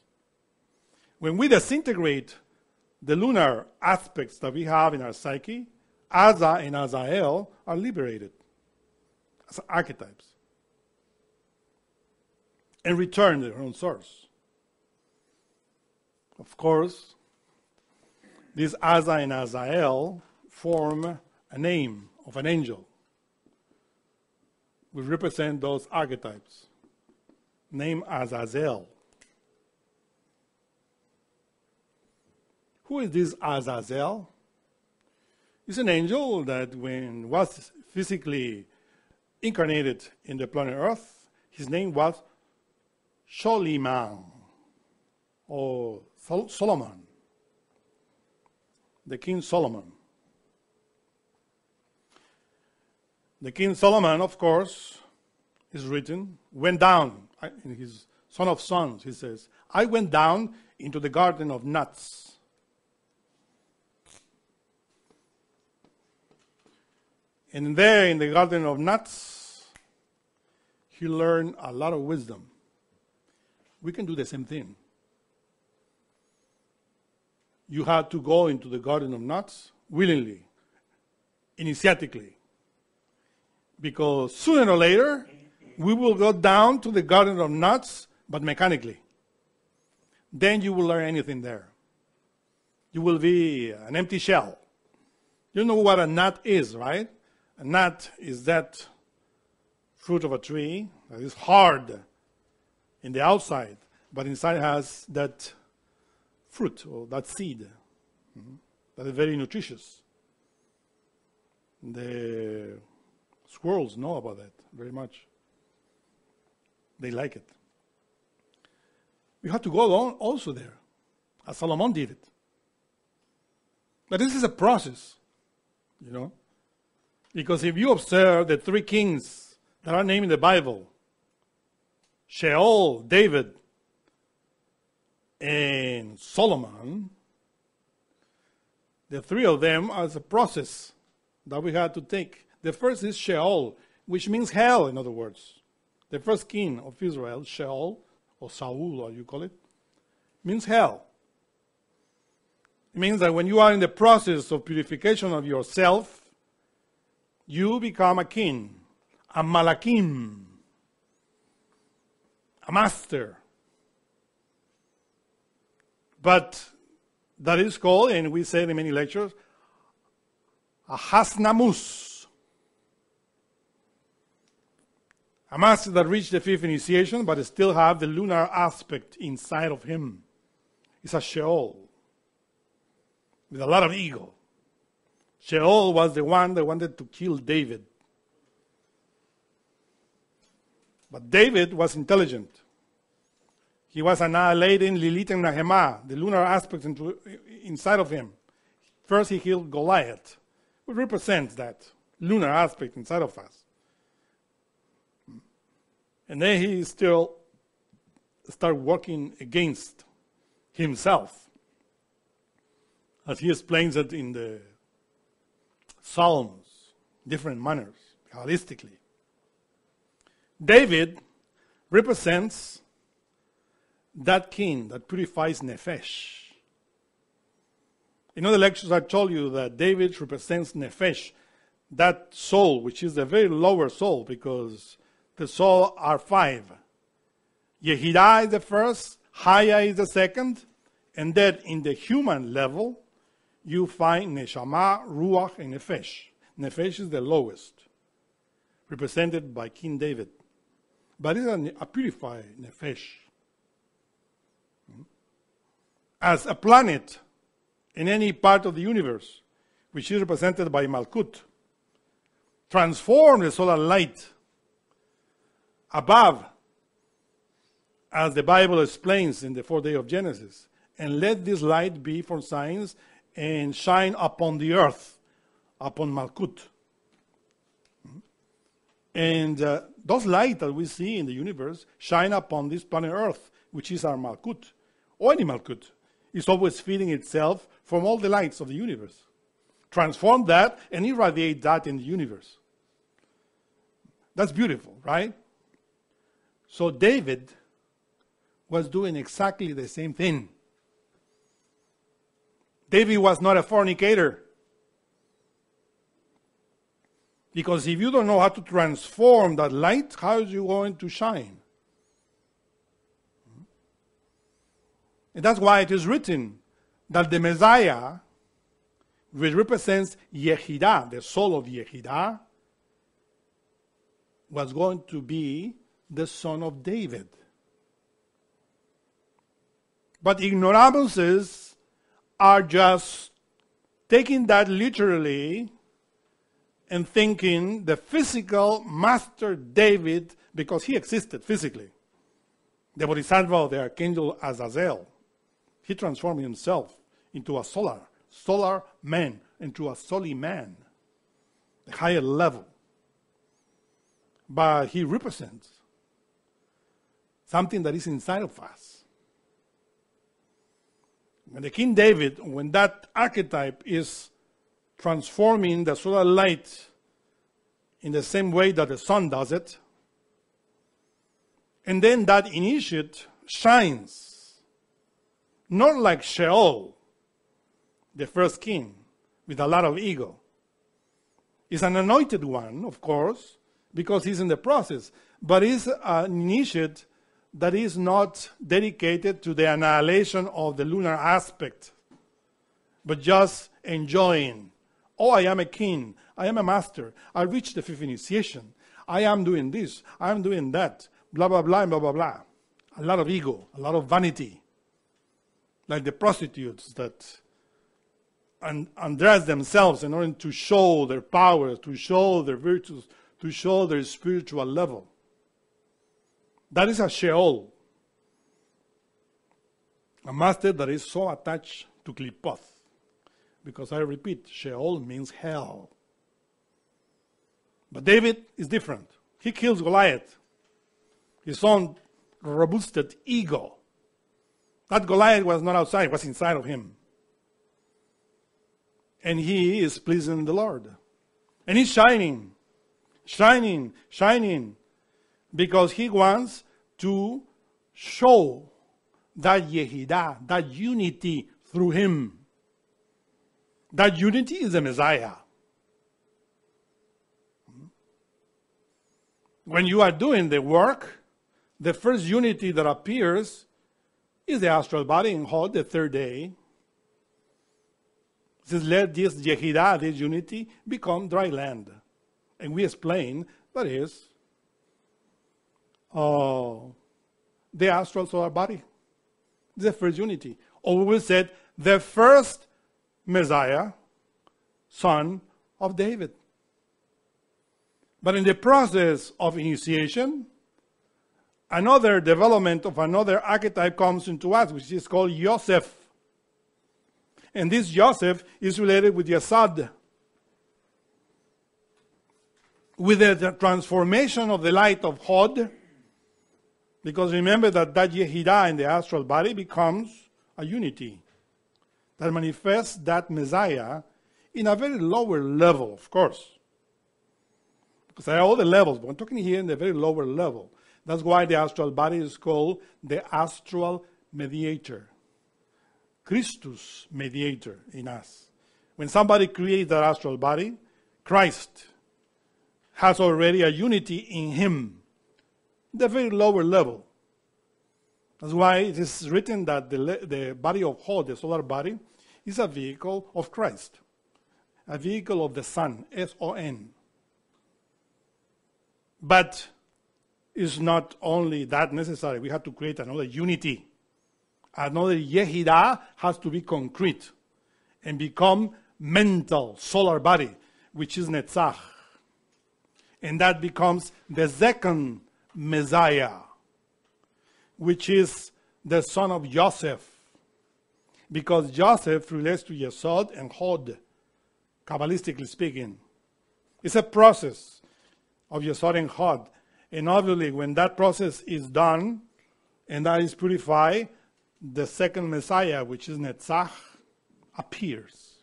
When we disintegrate the lunar aspects that we have in our psyche, Aza and Azael are liberated as archetypes and return their own source. Of course, these Aza and Azael form a name of an angel. We represent those archetypes. Name Azazel. Who is this Azazel? He's an angel that when was physically incarnated in the planet Earth, his name was Sholiman or Solomon, the King Solomon. The King Solomon, of course, is written, went down in his Song of Songs, he says, I went down into the garden of nuts And there in the Garden of Nuts, he learned a lot of wisdom. We can do the same thing. You have to go into the Garden of Nuts willingly, initiatically. Because sooner or later, we will go down to the Garden of Nuts, but mechanically. Then you will learn anything there. You will be an empty shell. You know what a nut is, right? A nut is that fruit of a tree that is hard in the outside, but inside has that fruit or that seed mm-hmm, that is very nutritious. The squirrels know about that very much. They like it. We have to go along also there, as Solomon did it. But this is a process, you know. Because if you observe the three kings that are named in the Bible Sheol, David, and Solomon, the three of them as a process that we had to take. The first is Sheol, which means hell, in other words. The first king of Israel, Sheol, or Saul, or you call it, means hell. It means that when you are in the process of purification of yourself, you become a king, a malakim, a master. But that is called, and we said in many lectures, a hasnamus. A master that reached the fifth initiation but still have the lunar aspect inside of him. It's a Sheol with a lot of ego. Sheol was the one that wanted to kill David. But David was intelligent. He was annihilating Lilith and Nahemah, the lunar aspects into, inside of him. First, he killed Goliath, who represents that lunar aspect inside of us. And then he still started working against himself, as he explains it in the Psalms, different manners, holistically. David represents that king that purifies nefesh. In other lectures, I told you that David represents nefesh, that soul, which is the very lower soul, because the soul are five. Yehidah is the first, Haya is the second, and then in the human level, you find Neshama, Ruach, and Nefesh. Nefesh is the lowest, represented by King David. But it's a, a purified Nefesh as a planet in any part of the universe, which is represented by Malkut, transform the solar light above, as the Bible explains in the fourth day of Genesis, and let this light be for signs and shine upon the earth, upon Malkut. And uh, those light that we see in the universe shine upon this planet Earth, which is our Malkut, or any Malkut is always feeding itself from all the lights of the universe. Transform that and irradiate that in the universe. That's beautiful, right? So David was doing exactly the same thing. David was not a fornicator. Because if you don't know how to transform that light, how are you going to shine? And that's why it is written that the Messiah, which represents Yehidah, the soul of Yehidah, was going to be the son of David. But ignoramuses are just taking that literally and thinking the physical master David, because he existed physically, the Bodhisattva the Archangel Azazel he transformed himself into a solar, solar man, into a soli man, the higher level. But he represents something that is inside of us. When the King David, when that archetype is transforming the solar light in the same way that the sun does it, and then that initiate shines not like Sheol, the first king, with a lot of ego. He's an anointed one, of course, because he's in the process, but he's an initiate that is not dedicated to the annihilation of the lunar aspect, but just enjoying. Oh, I am a king. I am a master. I reached the fifth initiation. I am doing this. I am doing that. Blah, blah, blah, blah, blah, blah. A lot of ego, a lot of vanity like the prostitutes that undress themselves in order to show their power, to show their virtues, to show their spiritual level. That is a Sheol, a master that is so attached to Klipoth. Because I repeat, Sheol means hell. But David is different. He kills Goliath, his own robusted ego That Goliath was not outside, it was inside of him. And he is pleasing the Lord. And he's shining, shining, shining, because he wants to show that Yehidah, that unity through him. That unity is the Messiah. When you are doing the work, the first unity that appears is the astral body in Hod, the third day. Says, let this Yehidah, this unity, become dry land. And we explain that is uh, the astral solar body, the first unity. Or we will say the first Messiah, son of David. But in the process of initiation, another development of another archetype comes into us, which is called Joseph. And this Joseph is related with Yesod. With the transformation of the light of Hod, because remember that that Yehidah in the astral body becomes a unity that manifests that Messiah in a very lower level, of course. Because there are all the levels, but I'm talking here in the very lower level. That's why the astral body is called the astral mediator. Christus mediator in us. When somebody creates that astral body, Christ has already a unity in him, the very lower level. That's why it is written that the, the body of Hod, the solar body, is a vehicle of Christ, a vehicle of the Son, S O N. But it's not only that necessary, we have to create another unity. Another Yehidah has to be concrete and become mental, solar body, which is Netzach. And that becomes the second Messiah, which is the son of Joseph. Because Joseph relates to Yesod and Hod, Kabbalistically speaking. It's a process of Yesod and Hod. And obviously, when that process is done and that is purified, the second Messiah, which is Netzach, appears.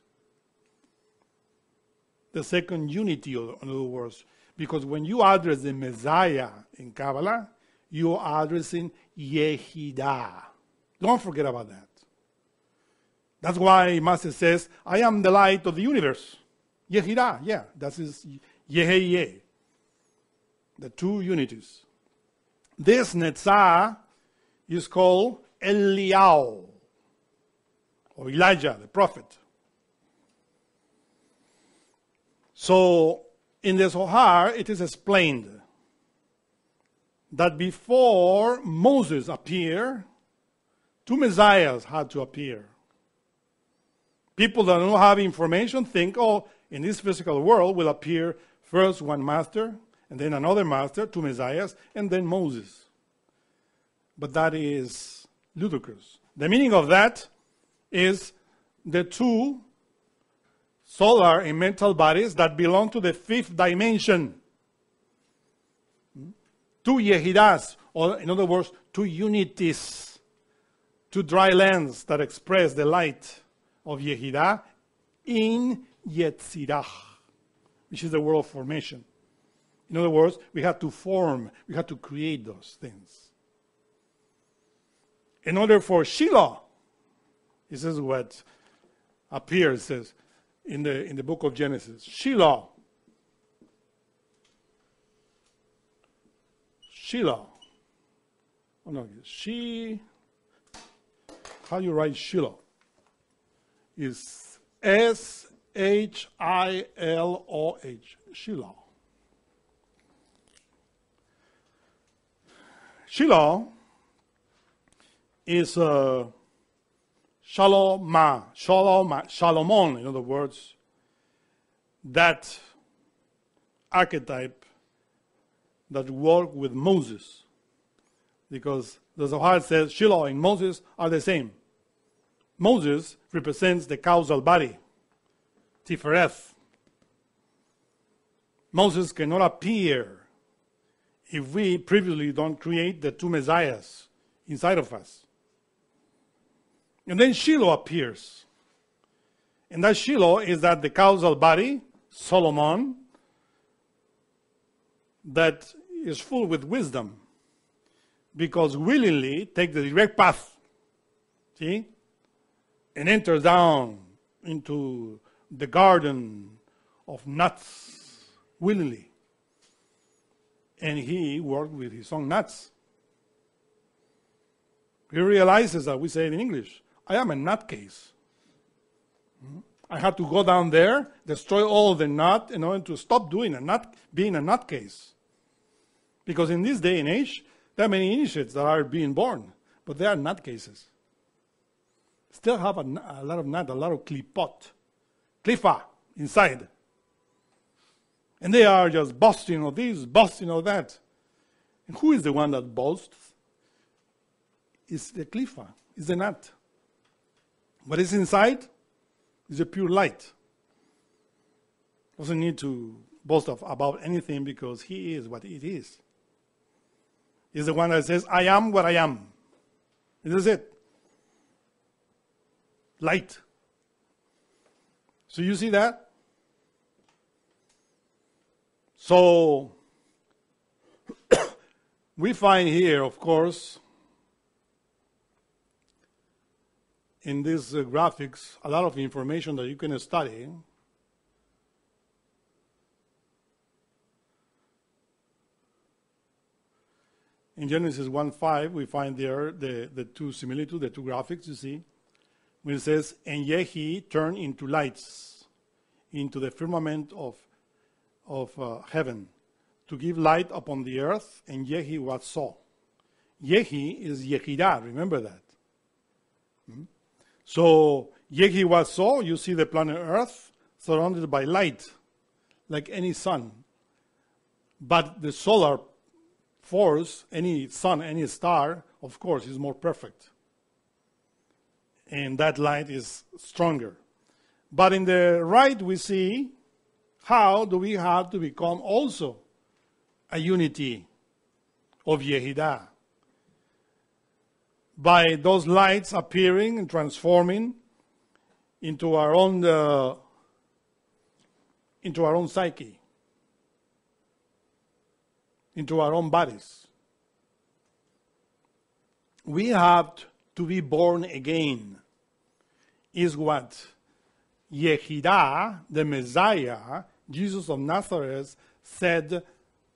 The second unity, in other words, because when you address the Messiah in Kabbalah, you are addressing Yehidah. Don't forget about that. That's why Master says, I am the light of the universe. Yehidah, yeah, that is Yeheye. The two unities. This Netzah is called Eliyahu, or Elijah, the prophet. So, in the Zohar, it is explained that before Moses appeared, two messiahs had to appear. People that don't have information think, oh, in this physical world will appear first one master, and then another master, two messiahs, and then Moses. But that is ludicrous. The meaning of that is the two solar and mental bodies that belong to the fifth dimension. Two Yehidas, or in other words, two unities, two dry lands that express the light of Yehidah in Yetzirah, which is the world of formation. In other words, we have to form, we have to create those things. In order for Shiloh, this is what appears, says, in the, in the book of Genesis. Shiloh. Shiloh. Oh no, she. How you write Shiloh? Is S H I L O H. Shiloh. Shiloh is uh, Shalom, Shalom, Shalomon, in other words, that archetype that worked with Moses. Because the Zohar says Shiloh and Moses are the same. Moses represents the causal body, Tifereth. Moses cannot appear if we previously don't create the two messiahs inside of us. And then Shiloh appears. And that Shiloh is that the causal body, Solomon, that is full with wisdom because willingly take the direct path, see, and enter down into the garden of nuts willingly. And he worked with his own nuts. He realizes that we say it in English, I am a nutcase. Hmm? I had to go down there, destroy all the nut in order to stop doing a nut, being a nutcase. Because in this day and age, there are many initiates that are being born, but they are nutcases. Still have a, a lot of nut, a lot of clipot, cliffa inside. And they are just boasting of this, boasting of that. And who is the one that boasts? It's the cliffa, it's the nut. What is inside is a pure light. Doesn't need to boast of, about anything because he is what it is. He's the one that says, I am what I am. This is it. Light. So you see that? So (coughs) we find here, of course, in these uh, graphics, a lot of information that you can study. In Genesis 1.5, we find there the, the two similitudes, the two graphics, you see, when it says, And Yehi turned into lights, into the firmament of, of uh, heaven, to give light upon the earth, and Yehi was saw. Yehi is Yehidah, remember that. Hmm? So Yehi was so, you see the planet Earth surrounded by light, like any sun. But the solar force, any sun, any star, of course, is more perfect. And that light is stronger. But in the right, we see how do we have to become also a unity of Yehidah by those lights appearing and transforming into our own uh, into our own psyche into our own bodies. We have to be born again is what Yehidah, the Messiah, Jesus of Nazareth, said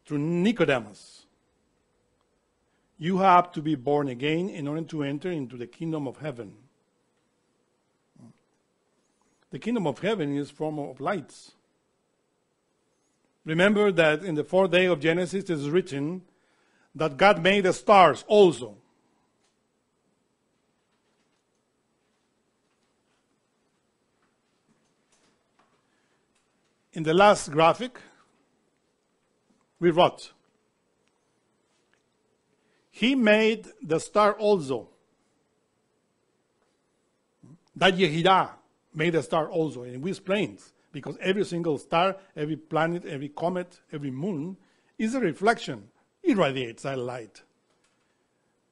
to Nicodemus you have to be born again in order to enter into the kingdom of heaven. The kingdom of heaven is form of lights. Remember that in the fourth day of Genesis it is written that God made the stars also. In the last graphic, we wrote he made the star also. That Yehidah made the star also. And we explained, because every single star, every planet, every comet, every moon is a reflection. It radiates that light.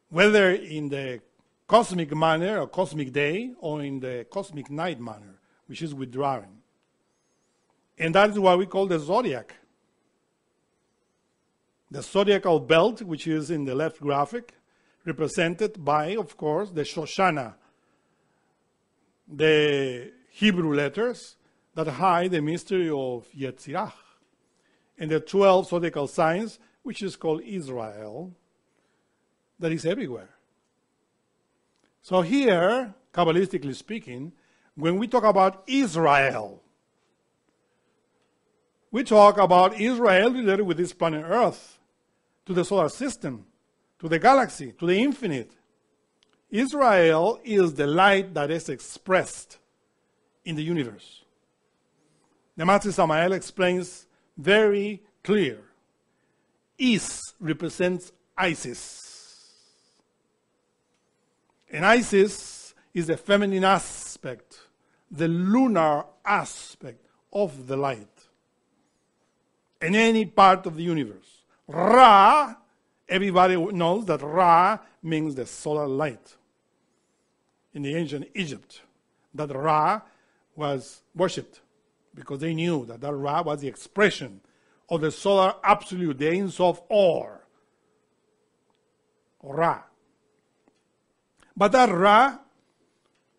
Whether in the cosmic manner or cosmic day or in the cosmic night manner, which is withdrawing. And that is what we call the zodiac. The zodiacal belt, which is in the left graphic, represented by, of course, the Shoshana, the Hebrew letters that hide the mystery of Yetzirah, and the 12 zodiacal signs, which is called Israel, that is everywhere. So here, Kabbalistically speaking, when we talk about Israel, we talk about Israel related with this planet Earth to the solar system, to the galaxy, to the infinite. Israel is the light that is expressed in the universe. The Master Samael explains very clear. Is represents Isis. And Isis is the feminine aspect, the lunar aspect of the light in any part of the universe. Ra, everybody knows that Ra means the solar light. in the ancient Egypt that Ra was worshipped because they knew that that Ra was the expression of the solar absolute, the Ein Or, or Ra. But that Ra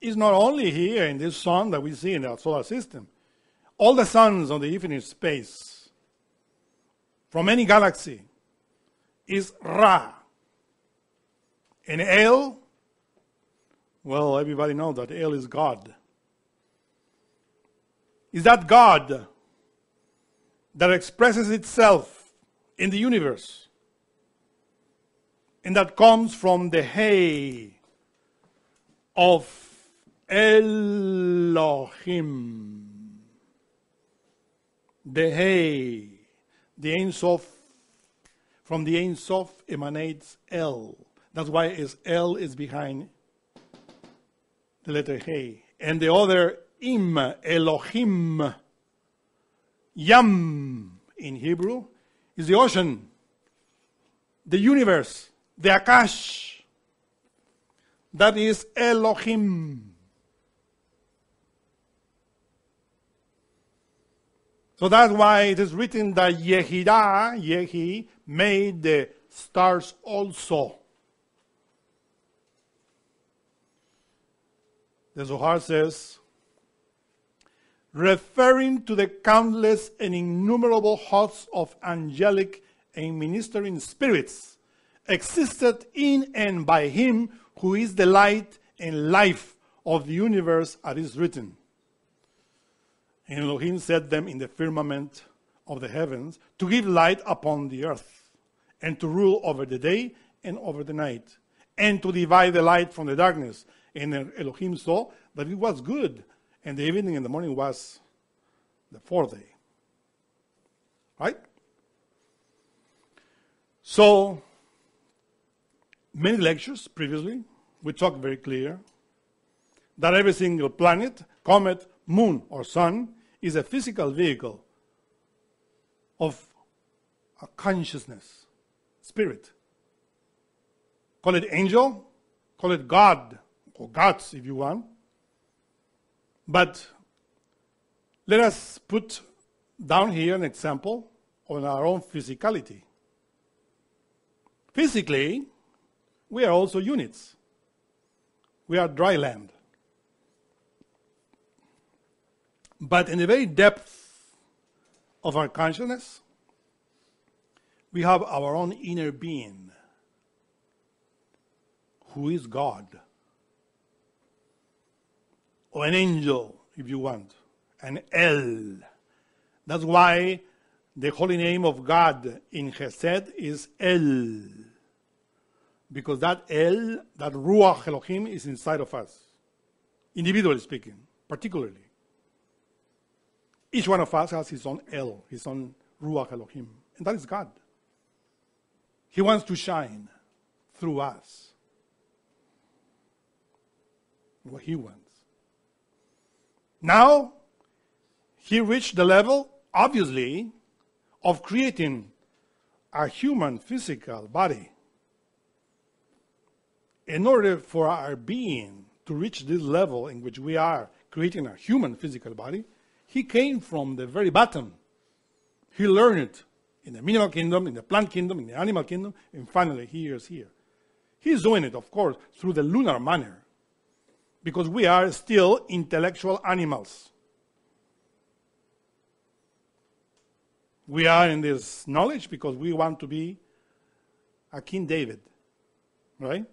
is not only here in this sun that we see in our solar system. All the suns on the infinite space from any galaxy is Ra. And El, well, everybody knows that El is God. Is that God that expresses itself in the universe and that comes from the Hey of Elohim. The Hey, the Ein Sof, from the Ein Sof emanates El. That's why is El is behind the letter Hey. And the other Im, Elohim, Yam in Hebrew, is the ocean, the universe, the Akash. That is Elohim. So that's why it is written that Yehidah, Yehi, made the stars also. The Zohar says, referring to the countless and innumerable hosts of angelic and ministering spirits existed in and by him who is the light and life of the universe as is written. And Elohim set them in the firmament of the heavens to give light upon the earth, and to rule over the day and over the night, and to divide the light from the darkness. And Elohim saw that it was good, and the evening and the morning was the fourth day. Right? So, many lectures previously, we talked very clear that every single planet, comet, moon, or sun is a physical vehicle of a consciousness, spirit. Call it angel, call it God, or gods if you want. But let us put down here an example on our own physicality. Physically, we are also units. We are dry land. But in the very depth of our consciousness, we have our own inner being, who is God, or an angel, if you want, an El. That's why the holy name of God in Chesed is El. Because that El, that Ruach Elohim, is inside of us, individually speaking, particularly. Each one of us has his own El, his own Ruach Elohim, and that is God. He wants to shine through us. What he wants. Now, he reached the level, obviously, of creating a human physical body. In order for our being to reach this level in which we are creating a human physical body, he came from the very bottom. He learned it in the mineral kingdom, in the plant kingdom, in the animal kingdom, and finally he is here. He's doing it, of course, through the lunar manner, because we are still intellectual animals. We are in this knowledge because we want to be a King David, right?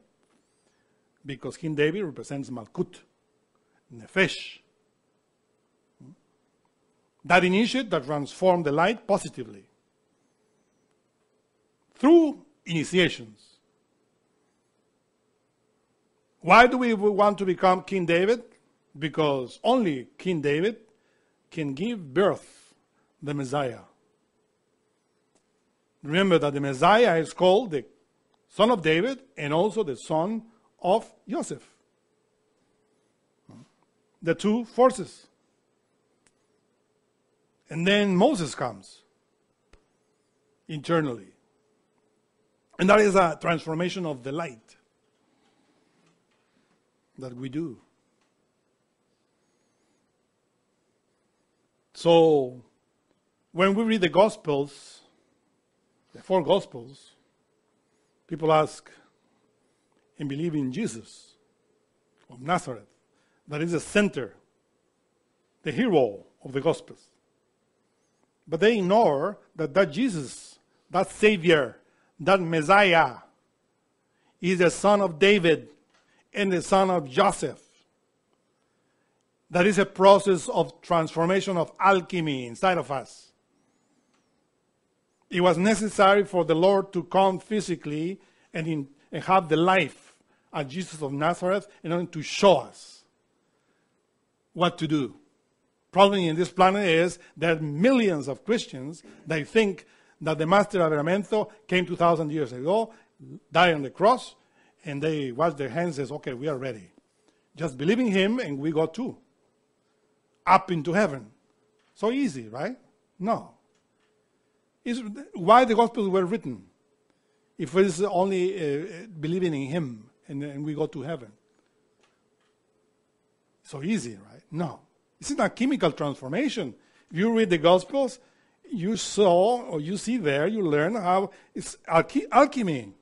Because King David represents Malkut, Nefesh. That initiate that transform the light positively through initiations. Why do we want to become King David? Because only King David can give birth the Messiah. Remember that the Messiah is called the son of David and also the son of Joseph. The two forces. And then Moses comes internally. And that is a transformation of the light. that we do. So, when we read the Gospels, the four Gospels, people ask and believe in Jesus of Nazareth. That is the center, the hero of the Gospels. But they ignore that that Jesus, that Savior, that Messiah, is the son of David and the son of Joseph. That is a process of transformation of alchemy inside of us. It was necessary for the Lord to come physically and, in, and have the life of Jesus of Nazareth in order to show us what to do. Problem in this planet is that millions of Christians they think that the Master of Aramento came 2,000 years ago, died on the cross, and they wash their hands and okay, we are ready. Just believe in him and we go too. Up into heaven. So easy, right? No. It's why the Gospels were written. If it's only uh, believing in him and, and we go to heaven. So easy, right? No. It's not chemical transformation. If you read the Gospels, you saw or you see there, you learn how it's alchemy.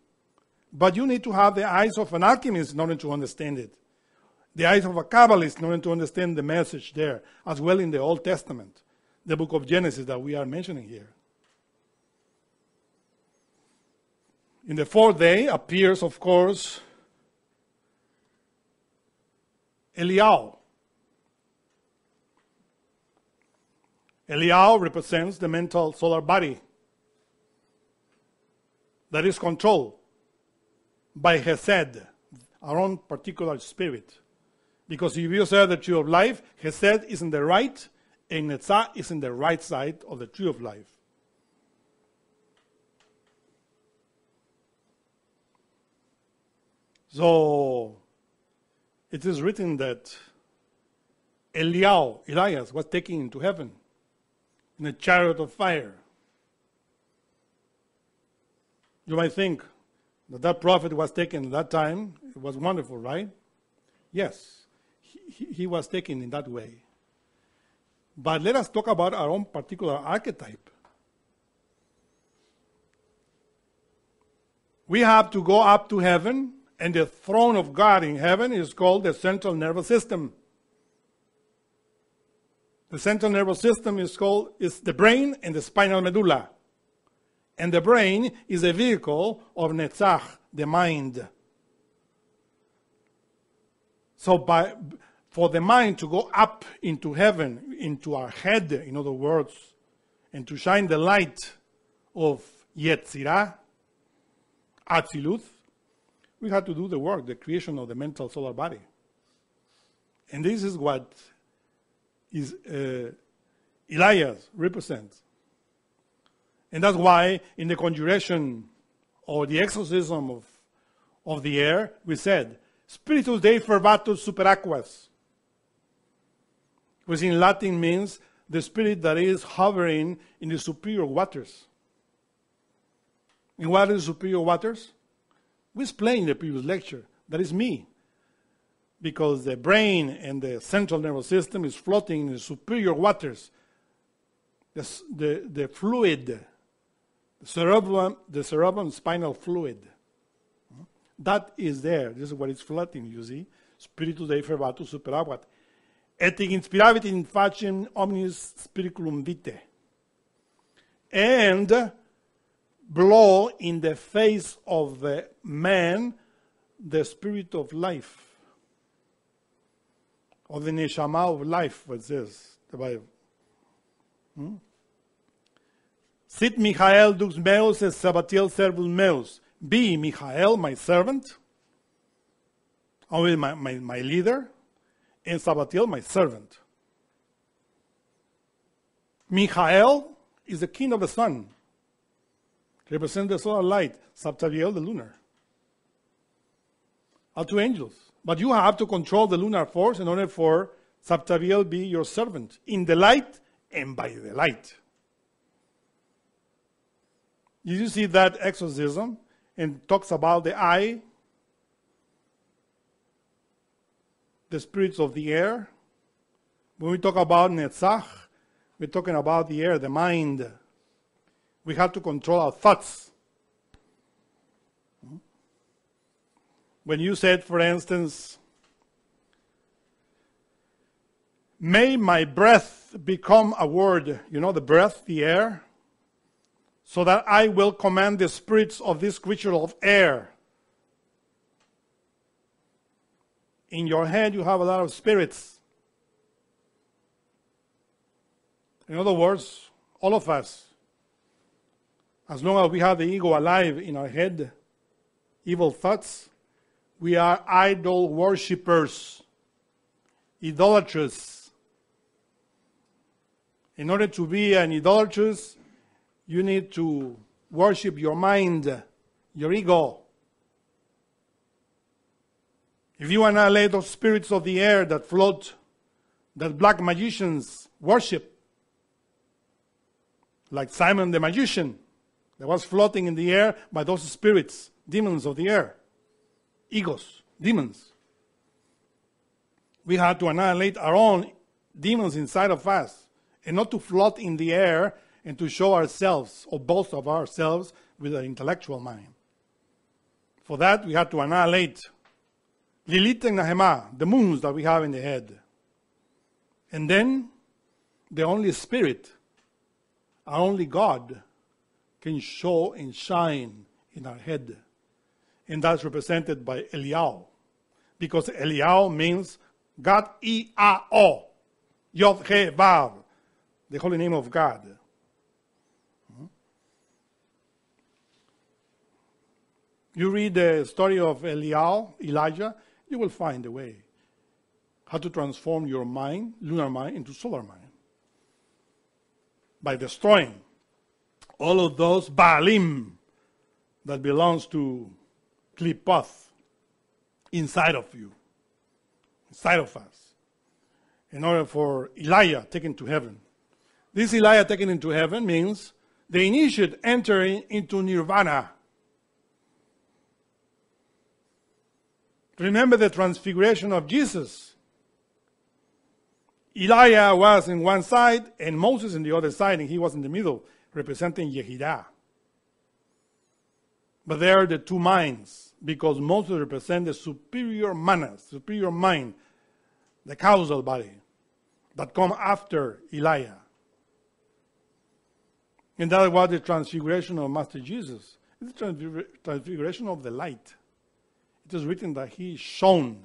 But you need to have the eyes of an alchemist in order to understand it. The eyes of a Kabbalist in order to understand the message there, as well in the Old Testament, the book of Genesis that we are mentioning here. In the fourth day appears, of course, Eliyahu. Eliyahu represents the mental solar body that is controlled by Hesed, our own particular spirit. Because if you say the tree of life, Hesed is in the right, and Netzah is in the right side of the tree of life. So, it is written that Eliyahu, Elias, was taken into heaven in a chariot of fire. You might think that that prophet was taken at that time. It was wonderful, right? Yes, he, he was taken in that way. But let us talk about our own particular archetype. We have to go up to heaven, and the throne of God in heaven is called the central nervous system. The central nervous system is called is the brain and the spinal medulla. And the brain is a vehicle of Netzach, the mind. So by for the mind to go up into heaven, into our head, in other words, and to shine the light of Yetzirah, Atziluth, we had to do the work, the creation of the mental solar body. And this is what is uh, Elias represents. And that's why in the conjuration or the exorcism of, of the air, we said, Spiritus Dei fervatus super aquas, which in Latin means the spirit that is hovering in the superior waters. And what is superior waters? We explained in the previous lecture. That is me because the brain and the central nervous system is floating in the superior waters. The, the, the fluid, the cerebellum, the cerebellum spinal fluid, that is there. This is what is floating, you see. Spiritus Dei fervatus superaquat. Et inspiravit in facem omnis spiriculum vitae. And blow in the face of the man the spirit of life or the neshama of life, what says the Bible. Hmm? Sit Michael dux meus es Sabatiel servus meus. Be Michael, my servant, or my, my, my leader, and Sabatiel, my servant. Michael is the king of the sun, represents the solar light, Sabtaviel, the lunar. Are two angels. But you have to control the lunar force in order for Sabtaviel be your servant in the light and by the light. Did you see that exorcism and talks about the eye? the spirits of the air. When we talk about Netzach, we're talking about the air, the mind. We have to control our thoughts. When you said, for instance, May my breath become a word, you know, the breath, the air, so that I will command the spirits of this creature of air. In your head, you have a lot of spirits. In other words, all of us, as long as we have the ego alive in our head, evil thoughts, we are idol worshippers, idolatrous in order to be an idolatrous, you need to worship your mind, your ego. If you annihilate those spirits of the air that float, that black magicians worship, like Simon the magician, that was floating in the air by those spirits, demons of the air, egos, demons. We had to annihilate our own demons inside of us and not to float in the air and to show ourselves or boast of ourselves with an intellectual mind. For that, we have to annihilate Lilith and Nahema, the moons that we have in the head. And then, the only spirit, our only God, can show and shine in our head. And that's represented by Eliyahu. Because Eliyahu means God I-A-O. Yod Hey Vav the holy name of God. Hmm? You read the story of Eliel, Elijah, you will find a way how to transform your mind, lunar mind, into solar mind. By destroying all of those Baalim that belongs to Klipoth inside of you, inside of us, in order for Elijah taken to heaven this Elijah taken into heaven means the initiate entering into nirvana. Remember the transfiguration of Jesus. Elijah was in one side and Moses in the other side, and he was in the middle, representing Yehidah. But there are the two minds, because Moses represents the superior manas, superior mind, the causal body, that come after Elijah. And that was the transfiguration of Master Jesus. It's the transfiguration of the light. It is written that he shone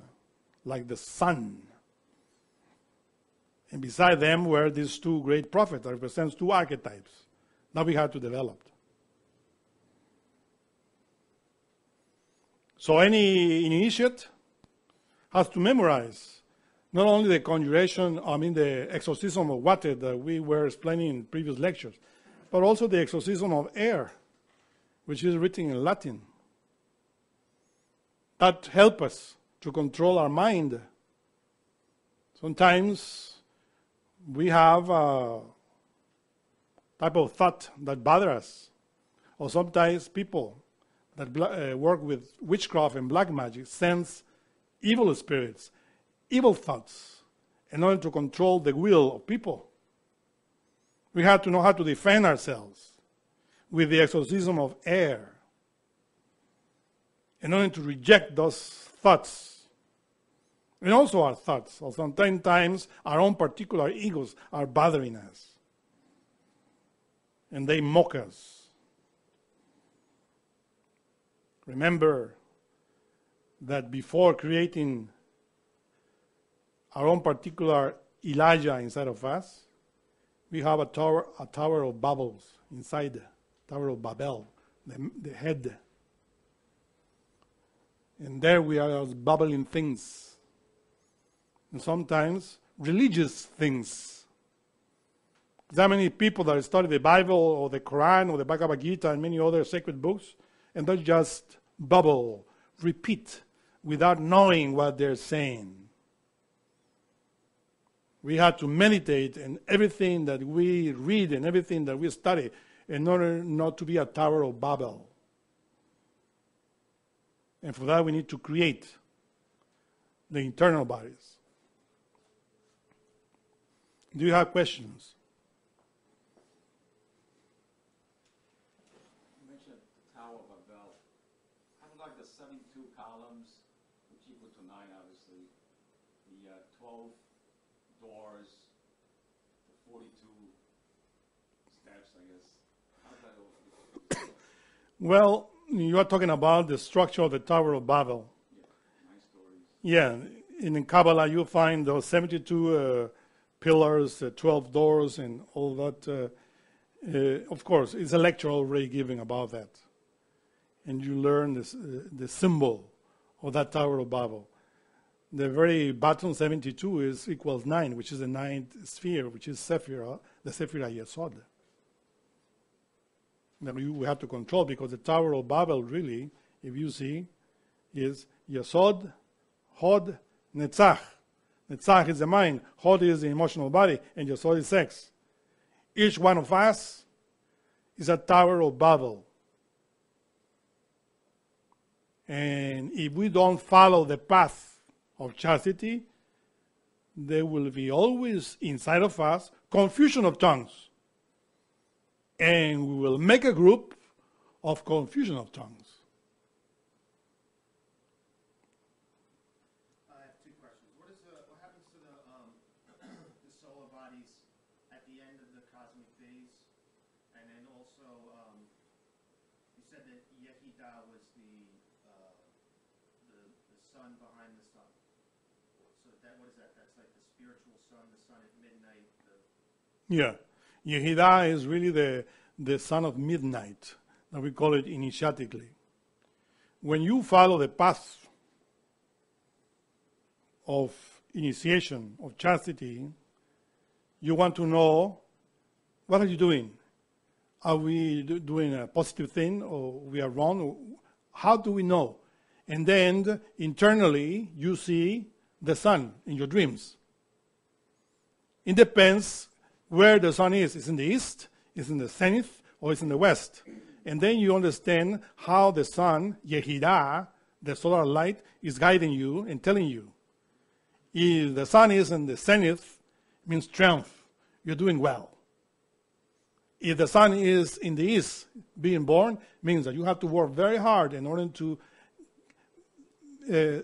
like the sun. And beside them were these two great prophets that represents two archetypes that we had to develop. So any initiate has to memorize not only the conjuration, I mean the exorcism of water that we were explaining in previous lectures, but also the exorcism of air, which is written in Latin. That help us to control our mind. Sometimes we have a type of thought that bother us, or sometimes people that uh, work with witchcraft and black magic sends evil spirits, evil thoughts, in order to control the will of people. We have to know how to defend ourselves with the exorcism of air in order to reject those thoughts. And also our thoughts. Sometimes our own particular egos are bothering us. And they mock us. Remember that before creating our own particular Elijah inside of us, we have a tower, a tower of bubbles inside the Tower of Babel, the, the head. And there we are bubbling things. And sometimes religious things. There are many people that study the Bible or the Quran or the Bhagavad Gita and many other sacred books, and they're just bubble, repeat without knowing what they're saying. We have to meditate in everything that we read and everything that we study in order not to be a Tower of Babel. And for that, we need to create the internal bodies. Do you have questions? Well, you are talking about the structure of the Tower of Babel. Yeah, in Kabbalah you find those 72 uh, pillars, uh, 12 doors, and all that. Uh, uh, of course, it's a lecture already giving about that. And you learn this, uh, the symbol of that Tower of Babel. The very bottom 72 is equals 9, which is the ninth sphere, which is Sephirah, the Sephirah Yesod. That we have to control because the Tower of Babel, really, if you see, is Yesod, Hod, Netzach. Netzach is the mind, Hod is the emotional body, and Yesod is sex. Each one of us is a Tower of Babel. And if we don't follow the path of chastity, there will be always inside of us confusion of tongues. And we will make a group of confusion of tongues. I have two questions. What is the, what happens to the, um, (coughs) the solar bodies at the end of the cosmic days? And then also, um, you said that Yehidah was the, uh, the, the sun behind the sun. So that, what is that? That's like the spiritual sun, the sun at midnight, the, Yeah. Yehidah is really the, the son of midnight, that we call it initiatically. When you follow the path of initiation, of chastity, you want to know what are you doing? Are we do- doing a positive thing or we are wrong? How do we know? And then internally, you see the sun in your dreams. It depends where the sun is. Is in the east, is in the zenith, or is in the west. And then you understand how the sun, Yehidah, the solar light, is guiding you and telling you. If the sun is in the zenith, means strength. You're doing well. If the sun is in the east, being born, means that you have to work very hard in order to uh,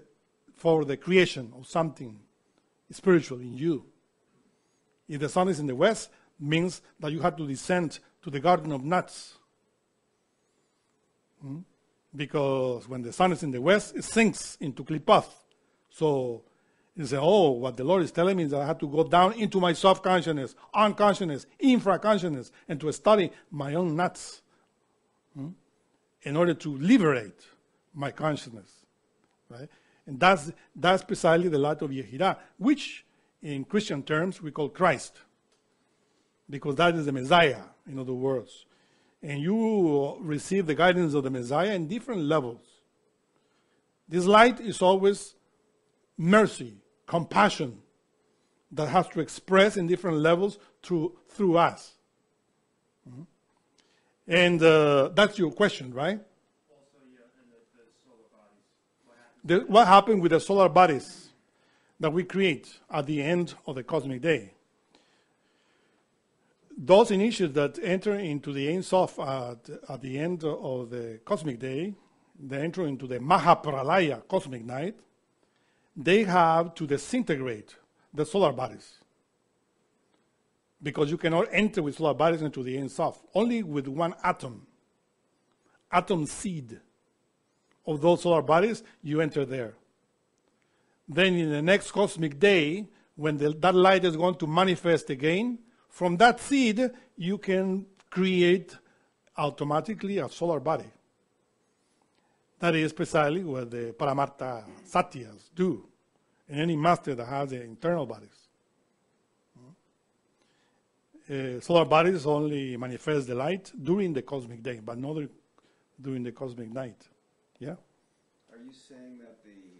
for the creation of something spiritual in you. If the sun is in the west, means that you have to descend to the garden of nuts. Hmm? Because when the sun is in the west, it sinks into Klipoth. So you say, oh, what the Lord is telling me is that I have to go down into my soft consciousness, unconsciousness, infraconsciousness, and to study my own nuts hmm? in order to liberate my consciousness. Right? And that's, that's precisely the light of Yehidah, which in Christian terms we call Christ, because that is the Messiah, in other words. And you receive the guidance of the Messiah in different levels. This light is always mercy, compassion, that has to express in different levels through, through us. Mhm. And uh, that's your question, right? also, yeah, and the, the solar bodies. What happens? The, what happened with the solar bodies that we create at the end of the cosmic day? Those initiates that enter into the Ein Sof at, at the end of the cosmic day, they enter into the Mahapralaya cosmic night, they have to disintegrate the solar bodies. Because you cannot enter with solar bodies into the Ein Sof, only with one atom, atom seed of those solar bodies, you enter there. Then in the next cosmic day, when the, that light is going to manifest again, from that seed, you can create automatically a solar body. That is precisely what the Paramarta Satyas do, and any master that has internal bodies. Uh, solar bodies only manifest the light during the cosmic day, but not during the cosmic night. Yeah? Are you saying that the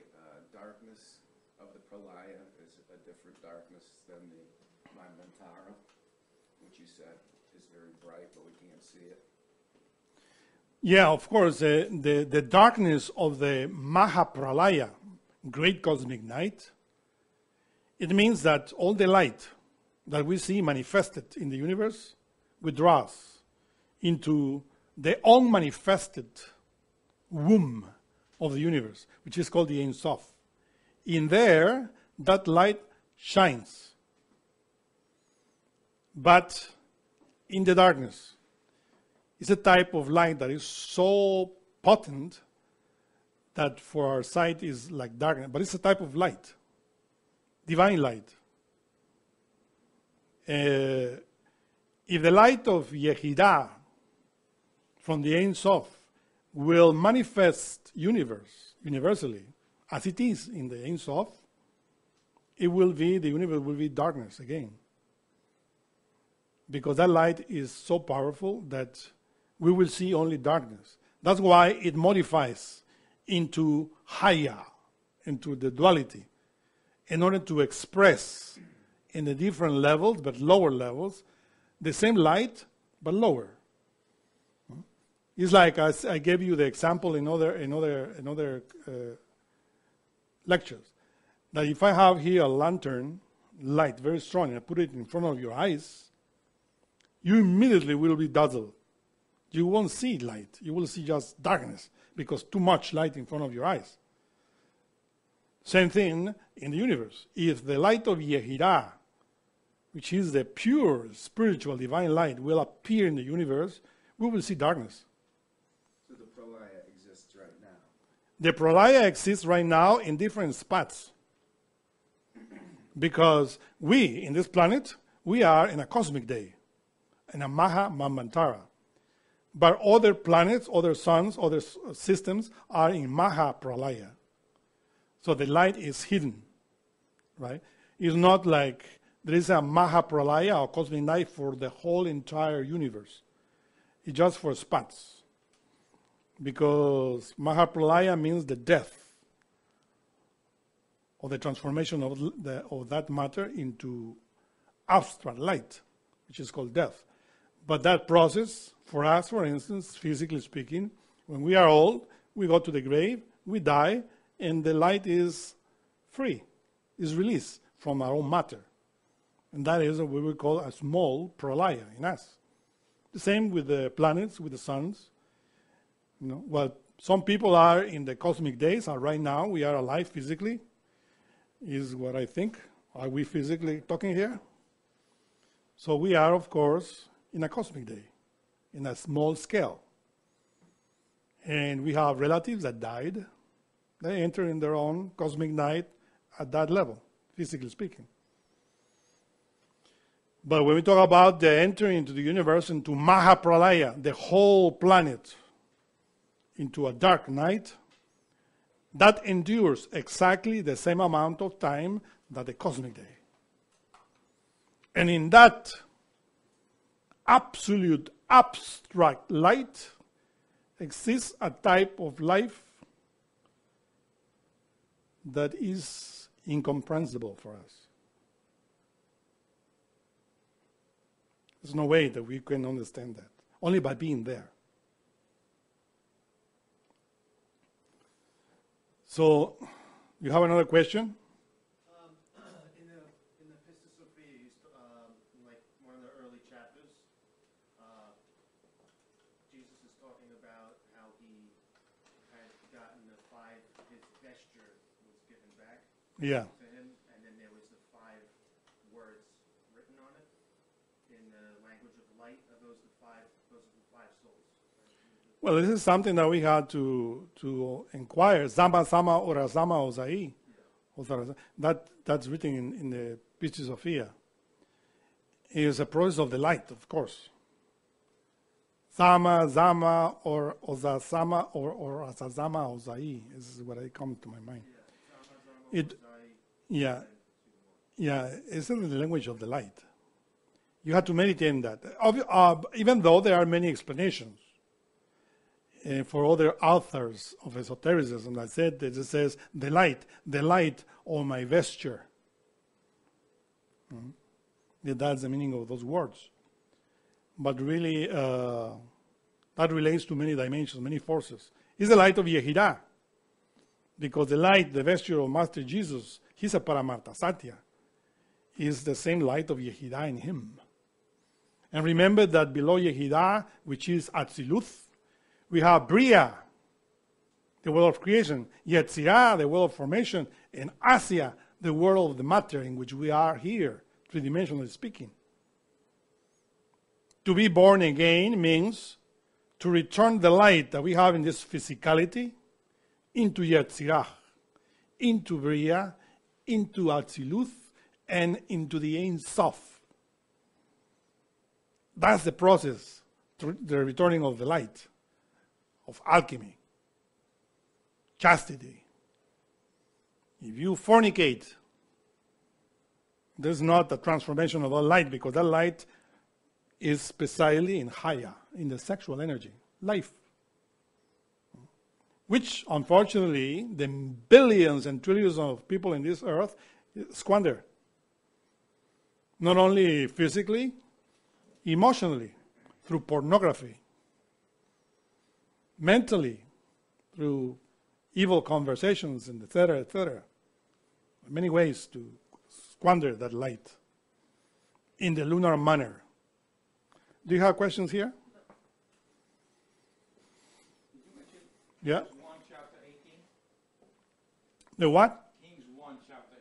darkness of the pralaya is a different darkness than the Manvantara, which you said is very bright, but we can't see it? Yeah, of course. Uh, the, the darkness of the Mahapralaya, great cosmic night, it means that all the light that we see manifested in the universe withdraws into the unmanifested womb of the universe, which is called the Ein Sof. In there, that light shines. But in the darkness, it's a type of light that is so potent that for our sight is like darkness, but it's a type of light, divine light. Uh, if the light of Yehidah from the Ein Sof will manifest universe universally as it is in the Ein Sof, it will be the universe will be darkness again. Because that light is so powerful that we will see only darkness. That's why it modifies into Haya, into the duality, in order to express in the different levels, but lower levels, the same light, but lower. It's like I, I gave you the example in other, in other, in other uh, lectures that if I have here a lantern light very strong and I put it in front of your eyes, you immediately will be dazzled. You won't see light. You will see just darkness because too much light in front of your eyes. Same thing in the universe. If the light of Yehidah, which is the pure spiritual divine light, will appear in the universe, we will see darkness. So the pralaya exists right now. The pralaya exists right now in different spots. Because we, in this planet, we are in a cosmic day, in a Maha Manvantara. But other planets, other suns, other uh, systems are in Maha Pralaya. So the light is hidden, right? It's not like there is a Maha Pralaya or cosmic night for the whole entire universe. It's just for spots. Because Maha Pralaya means the death or the transformation of, the, of that matter into abstract light, which is called death. But that process, for us, for instance, physically speaking, when we are old, we go to the grave, we die, and the light is free, is released from our own matter. And that is what we call a small pralaya in us. The same with the planets, with the suns. You know, well, some people are in the cosmic days, are right now, we are alive physically, is what I think. Are we physically talking here? So we are, of course, in a cosmic day, in a small scale. And we have relatives that died. They enter in their own cosmic night at that level, physically speaking. But when we talk about the entering into the universe, into Mahapralaya, the whole planet, into a dark night, that endures exactly the same amount of time that the cosmic day. And in that absolute abstract light exists a type of life that is incomprehensible for us. There's no way that we can understand that, only by being there. So, you have another question? Um, (clears throat) in the in the Pistis Sophia, um, like one of the early chapters, uh, Jesus is talking about how he had gotten the five. His vesture was given back Yeah. to him, and then there was the five words written on it in the language of light. Are those the five? Those are the five souls. Well, this is something that we had to to inquire. Zama Sama Ora Zama Ozai. That that's written in, in the Pistis Sophia. It is a process of the light, of course. Zama, Zama, or Oza Sama, or or Asazama Ozai. This is what I come to my mind. It, yeah, yeah, it's in the language of the light. You have to meditate on that. Uh, even though there are many explanations uh, for other authors of esotericism, I said that it says the light, the light on my vesture. Mhm. That's the meaning of those words. But really, uh, that relates to many dimensions, many forces. It's the light of Yehidah. Because the light, the vesture of Master Jesus, he's a Paramarthasattya. is the same light of Yehidah in him. And remember that below Yehidah, which is Atziluth, we have Bria, the world of creation, Yetzirah, the world of formation, and Assiah, the world of the matter in which we are here, three dimensionally speaking. To be born again means to return the light that we have in this physicality into Yetzirah, into Bria, into Atziluth, and into the Ein Sof. That's the process, the returning of the light, of alchemy, chastity. If you fornicate, there's not a transformation of that light because that light is precisely in Haya, in the sexual energy, life. Which, unfortunately, the billions and trillions of people in this earth squander. Not only physically, emotionally, through pornography, mentally, through evil conversations, and etc., etc. Many ways to squander that light in the lunar manner. Do you have questions here? Yeah. 1, chapter 18. The what? Kings 1, chapter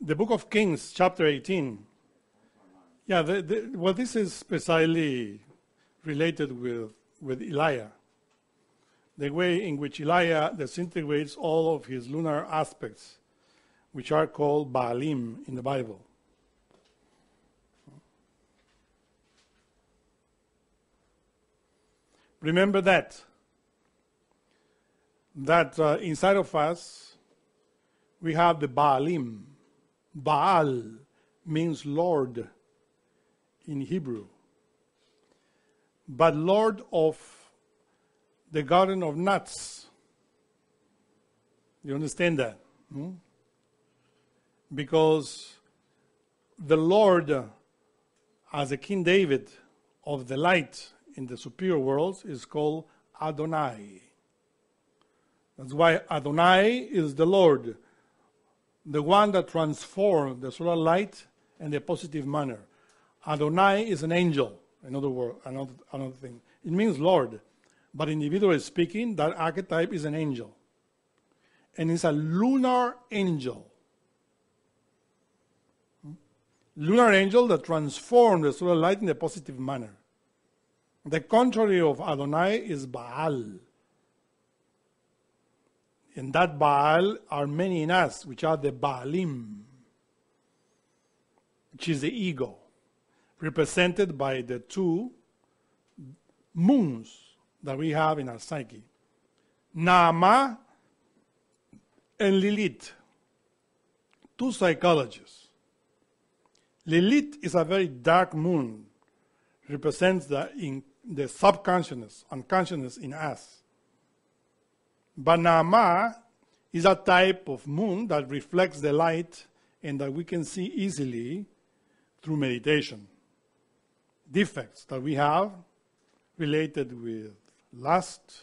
18. The book of Kings, chapter 18. Yeah, the, the, well, this is precisely related with, with Elijah. The way in which Elijah disintegrates all of his lunar aspects, which are called Baalim in the Bible. Remember that. That uh, inside of us, we have the Baalim. Baal means Lord in Hebrew. But Lord of the Garden of Nuts. You understand that? Hmm? Because the Lord, as a King David of the light in the superior worlds, is called Adonai. That's why Adonai is the Lord, the one that transforms the solar light in a positive manner. Adonai is an angel, another word, another, another thing. It means Lord, but individually speaking, that archetype is an angel. And it's a lunar angel. Hmm? Lunar angel that transforms the solar light in a positive manner. The contrary of Adonai is Baal. And that Baal are many in us, which are the Baalim, which is the ego, represented by the two moons that we have in our psyche Naama and Lilith, two psychologists. Lilith is a very dark moon, represents the, in, the subconsciousness, unconsciousness in us. But Naama is a type of moon that reflects the light and that we can see easily through meditation. Defects that we have related with lust,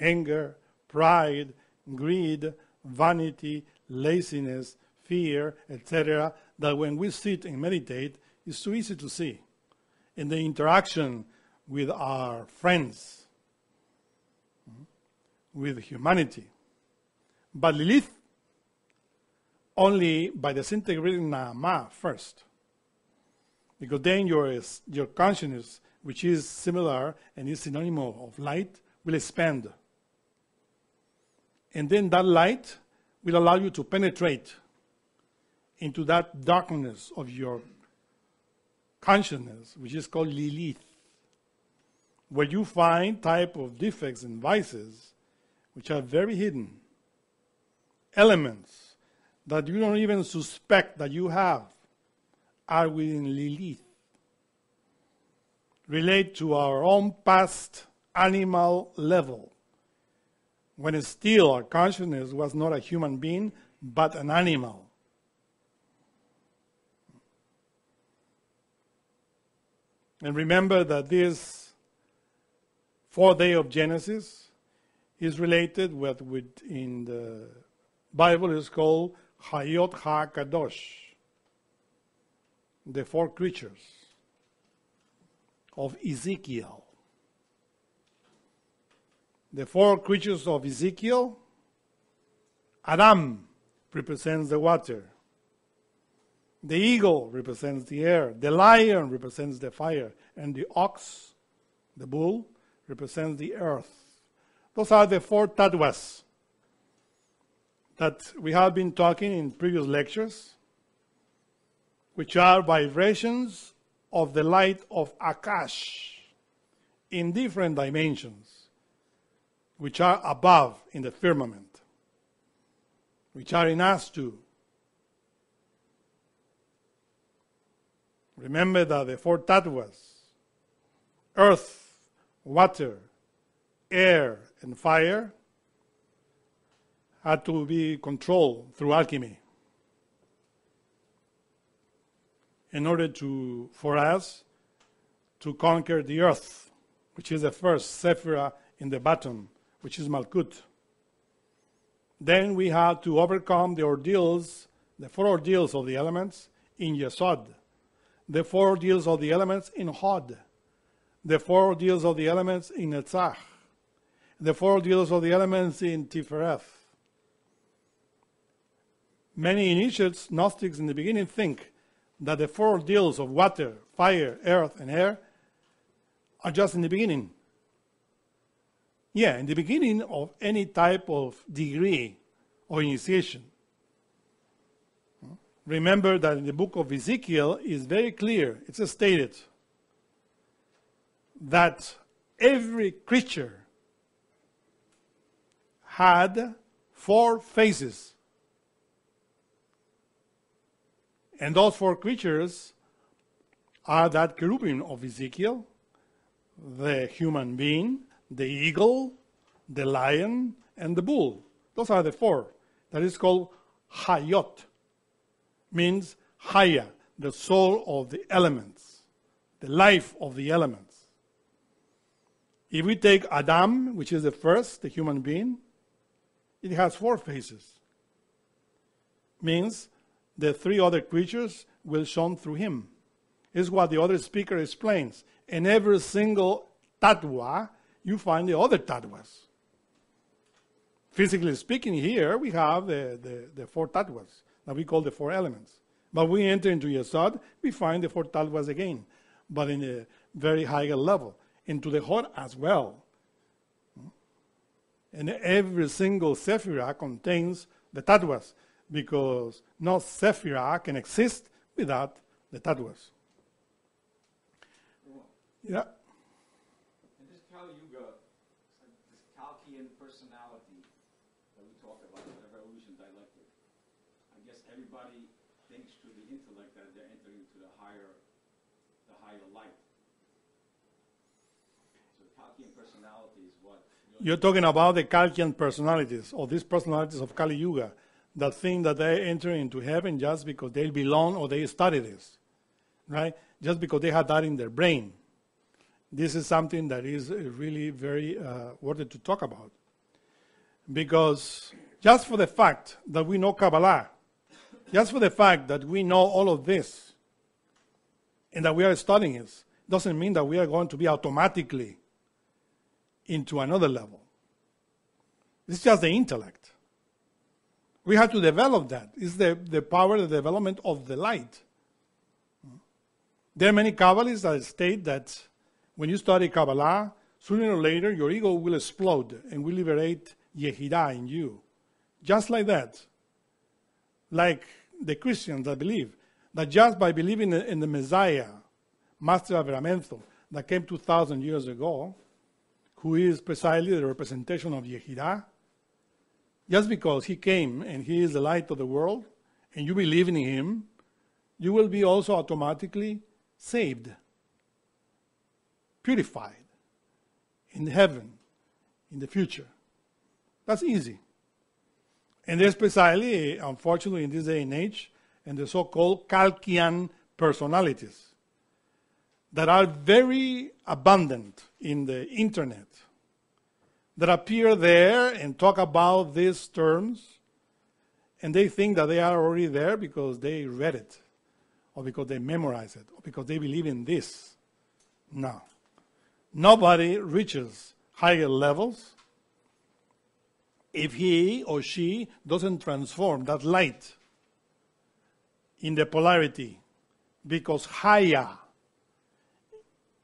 anger, pride, greed, vanity, laziness, fear, etc., that when we sit and meditate, it's too easy to see. In the interaction with our friends, with humanity. But Lilith, only by disintegrating Naama first. Because then your, your consciousness, which is similar and is synonymous of light, will expand. And then that light will allow you to penetrate into that darkness of your consciousness, which is called Lilith, where you find type of defects and vices which are very hidden, elements that you don't even suspect that you have are within Lilith. Relate to our own past animal level, when still our consciousness was not a human being, but an animal. And remember that this fourth day of Genesis is related with, with in the Bible is called Hayot HaKadosh, the four creatures of Ezekiel. The four creatures of Ezekiel, Adam represents the water. The eagle represents the air. The lion represents the fire. And the ox, the bull, represents the earth. Those are the four tattvas that we have been talking in previous lectures, which are vibrations of the light of Akash in different dimensions, which are above in the firmament, which are in us too. Remember that the four tattvas earth, water, air, and fire had to be controlled through alchemy in order to, for us to conquer the earth, which is the first sephira in the bottom, which is Malkut. Then we had to overcome the ordeals, the four ordeals of the elements in Yesod, the four ordeals of the elements in Hod, the four ordeals of the elements in Netzach, the four ordeals of the elements in Tifereth. Many initiates, Gnostics in the beginning, think that the four deals of water, fire, earth, and air are just in the beginning. Yeah, in the beginning of any type of degree or initiation. Remember that in the book of Ezekiel is very clear, it's stated that every creature had four faces. And those four creatures are that cherubim of Ezekiel, the human being, the eagle, the lion, and the bull. Those are the four. That is called Hayot. Means Haya, the soul of the elements, the life of the elements. If we take Adam, which is the first, the human being, it has four faces. Means the three other creatures will shine through him. Is what the other speaker explains. In every single tattva, you find the other tattvas. Physically speaking, here we have the, the, the four tattvas that we call the four elements. But we enter into Yesod, we find the four tattvas again, but in a very higher level. Into the Hod as well. And every single sephira contains the tattvas, because no sephira can exist without the tattvas. Yeah. In this Kali Yuga, this Kalkian personality that we talk about, the evolution dialectic. I guess everybody thinks through the intellect that they're entering into the higher, the higher light. So Kalkian personality is what You're talking about the Kalkian personalities, or these personalities of Kali Yuga, that think that they enter into heaven just because they belong or they study this, right? Just because they have that in their brain. This is something that is uh, really very uh, worthy to talk about. Because just for the fact that we know Kabbalah, just for the fact that we know all of this, and that we are studying it, doesn't mean that we are going to be automatically into another level. It's just the intellect. We have to develop that. It's the, the power, the development of the light. There are many Kabbalists that state that when you study Kabbalah, sooner or later your ego will explode and will liberate Yehidah in you. Just like that. Like the Christians that believe that just by believing in the Messiah, Master Aberamentho, that came 2,000 years ago, who is precisely the representation of Yehidah, just because he came and he is the light of the world, and you believe in him, you will be also automatically saved, purified in heaven, in the future. That's easy. And there's precisely, unfortunately, in this day and age, and the so-called Kalkian personalities that are very abundant in the internet that appear there and talk about these terms and they think that they are already there because they read it, or because they memorize it, or because they believe in this. No. Nobody reaches higher levels if he or she doesn't transform that light in the polarity, because higher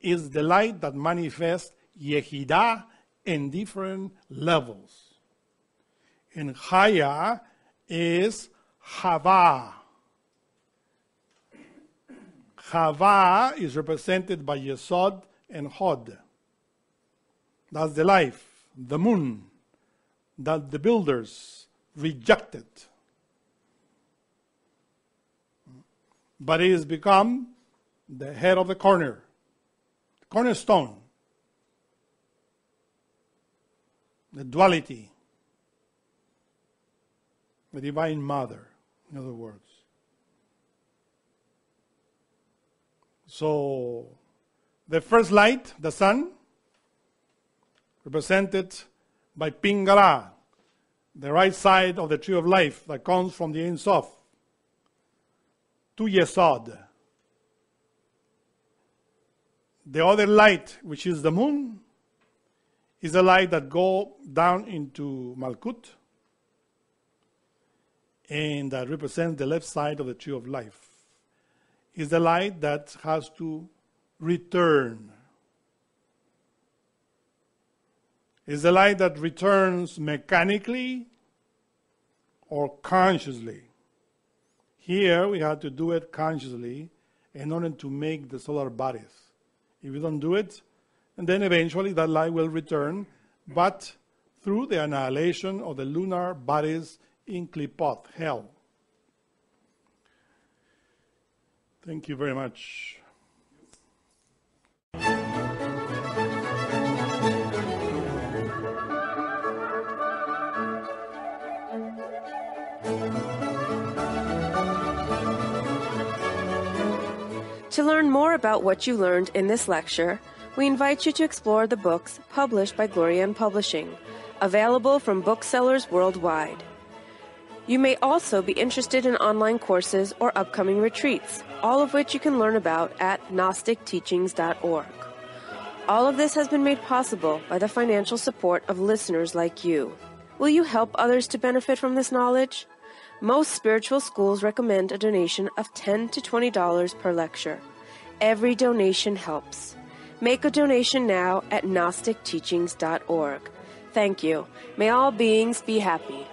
is the light that manifests Yehidah in different levels. And higher is Hava. Hava is represented by Yesod and Hod. That's the life, the moon, that the builders rejected. But it has become the head of the corner, the cornerstone, the duality, the divine mother, in other words. So, the first light, the sun, represented by Pingala, the right side of the tree of life that comes from the Ein Sof, to Yesod. The other light, which is the moon, is the light that go down into Malkut and that represents the left side of the tree of life. Is the light that has to return. Is the light that returns mechanically or consciously. Here we have to do it consciously in order to make the solar bodies. If we don't do it, and then eventually that light will return, but through the annihilation of the lunar bodies in Klipot, hell. Thank you very much. To learn more about what you learned in this lecture, we invite you to explore the books published by Glorian Publishing, available from booksellers worldwide. You may also be interested in online courses or upcoming retreats, all of which you can learn about at GnosticTeachings.org. All of this has been made possible by the financial support of listeners like you. Will you help others to benefit from this knowledge? Most spiritual schools recommend a donation of 10 to $20 per lecture. Every donation helps. Make a donation now at GnosticTeachings.org. Thank you. May all beings be happy.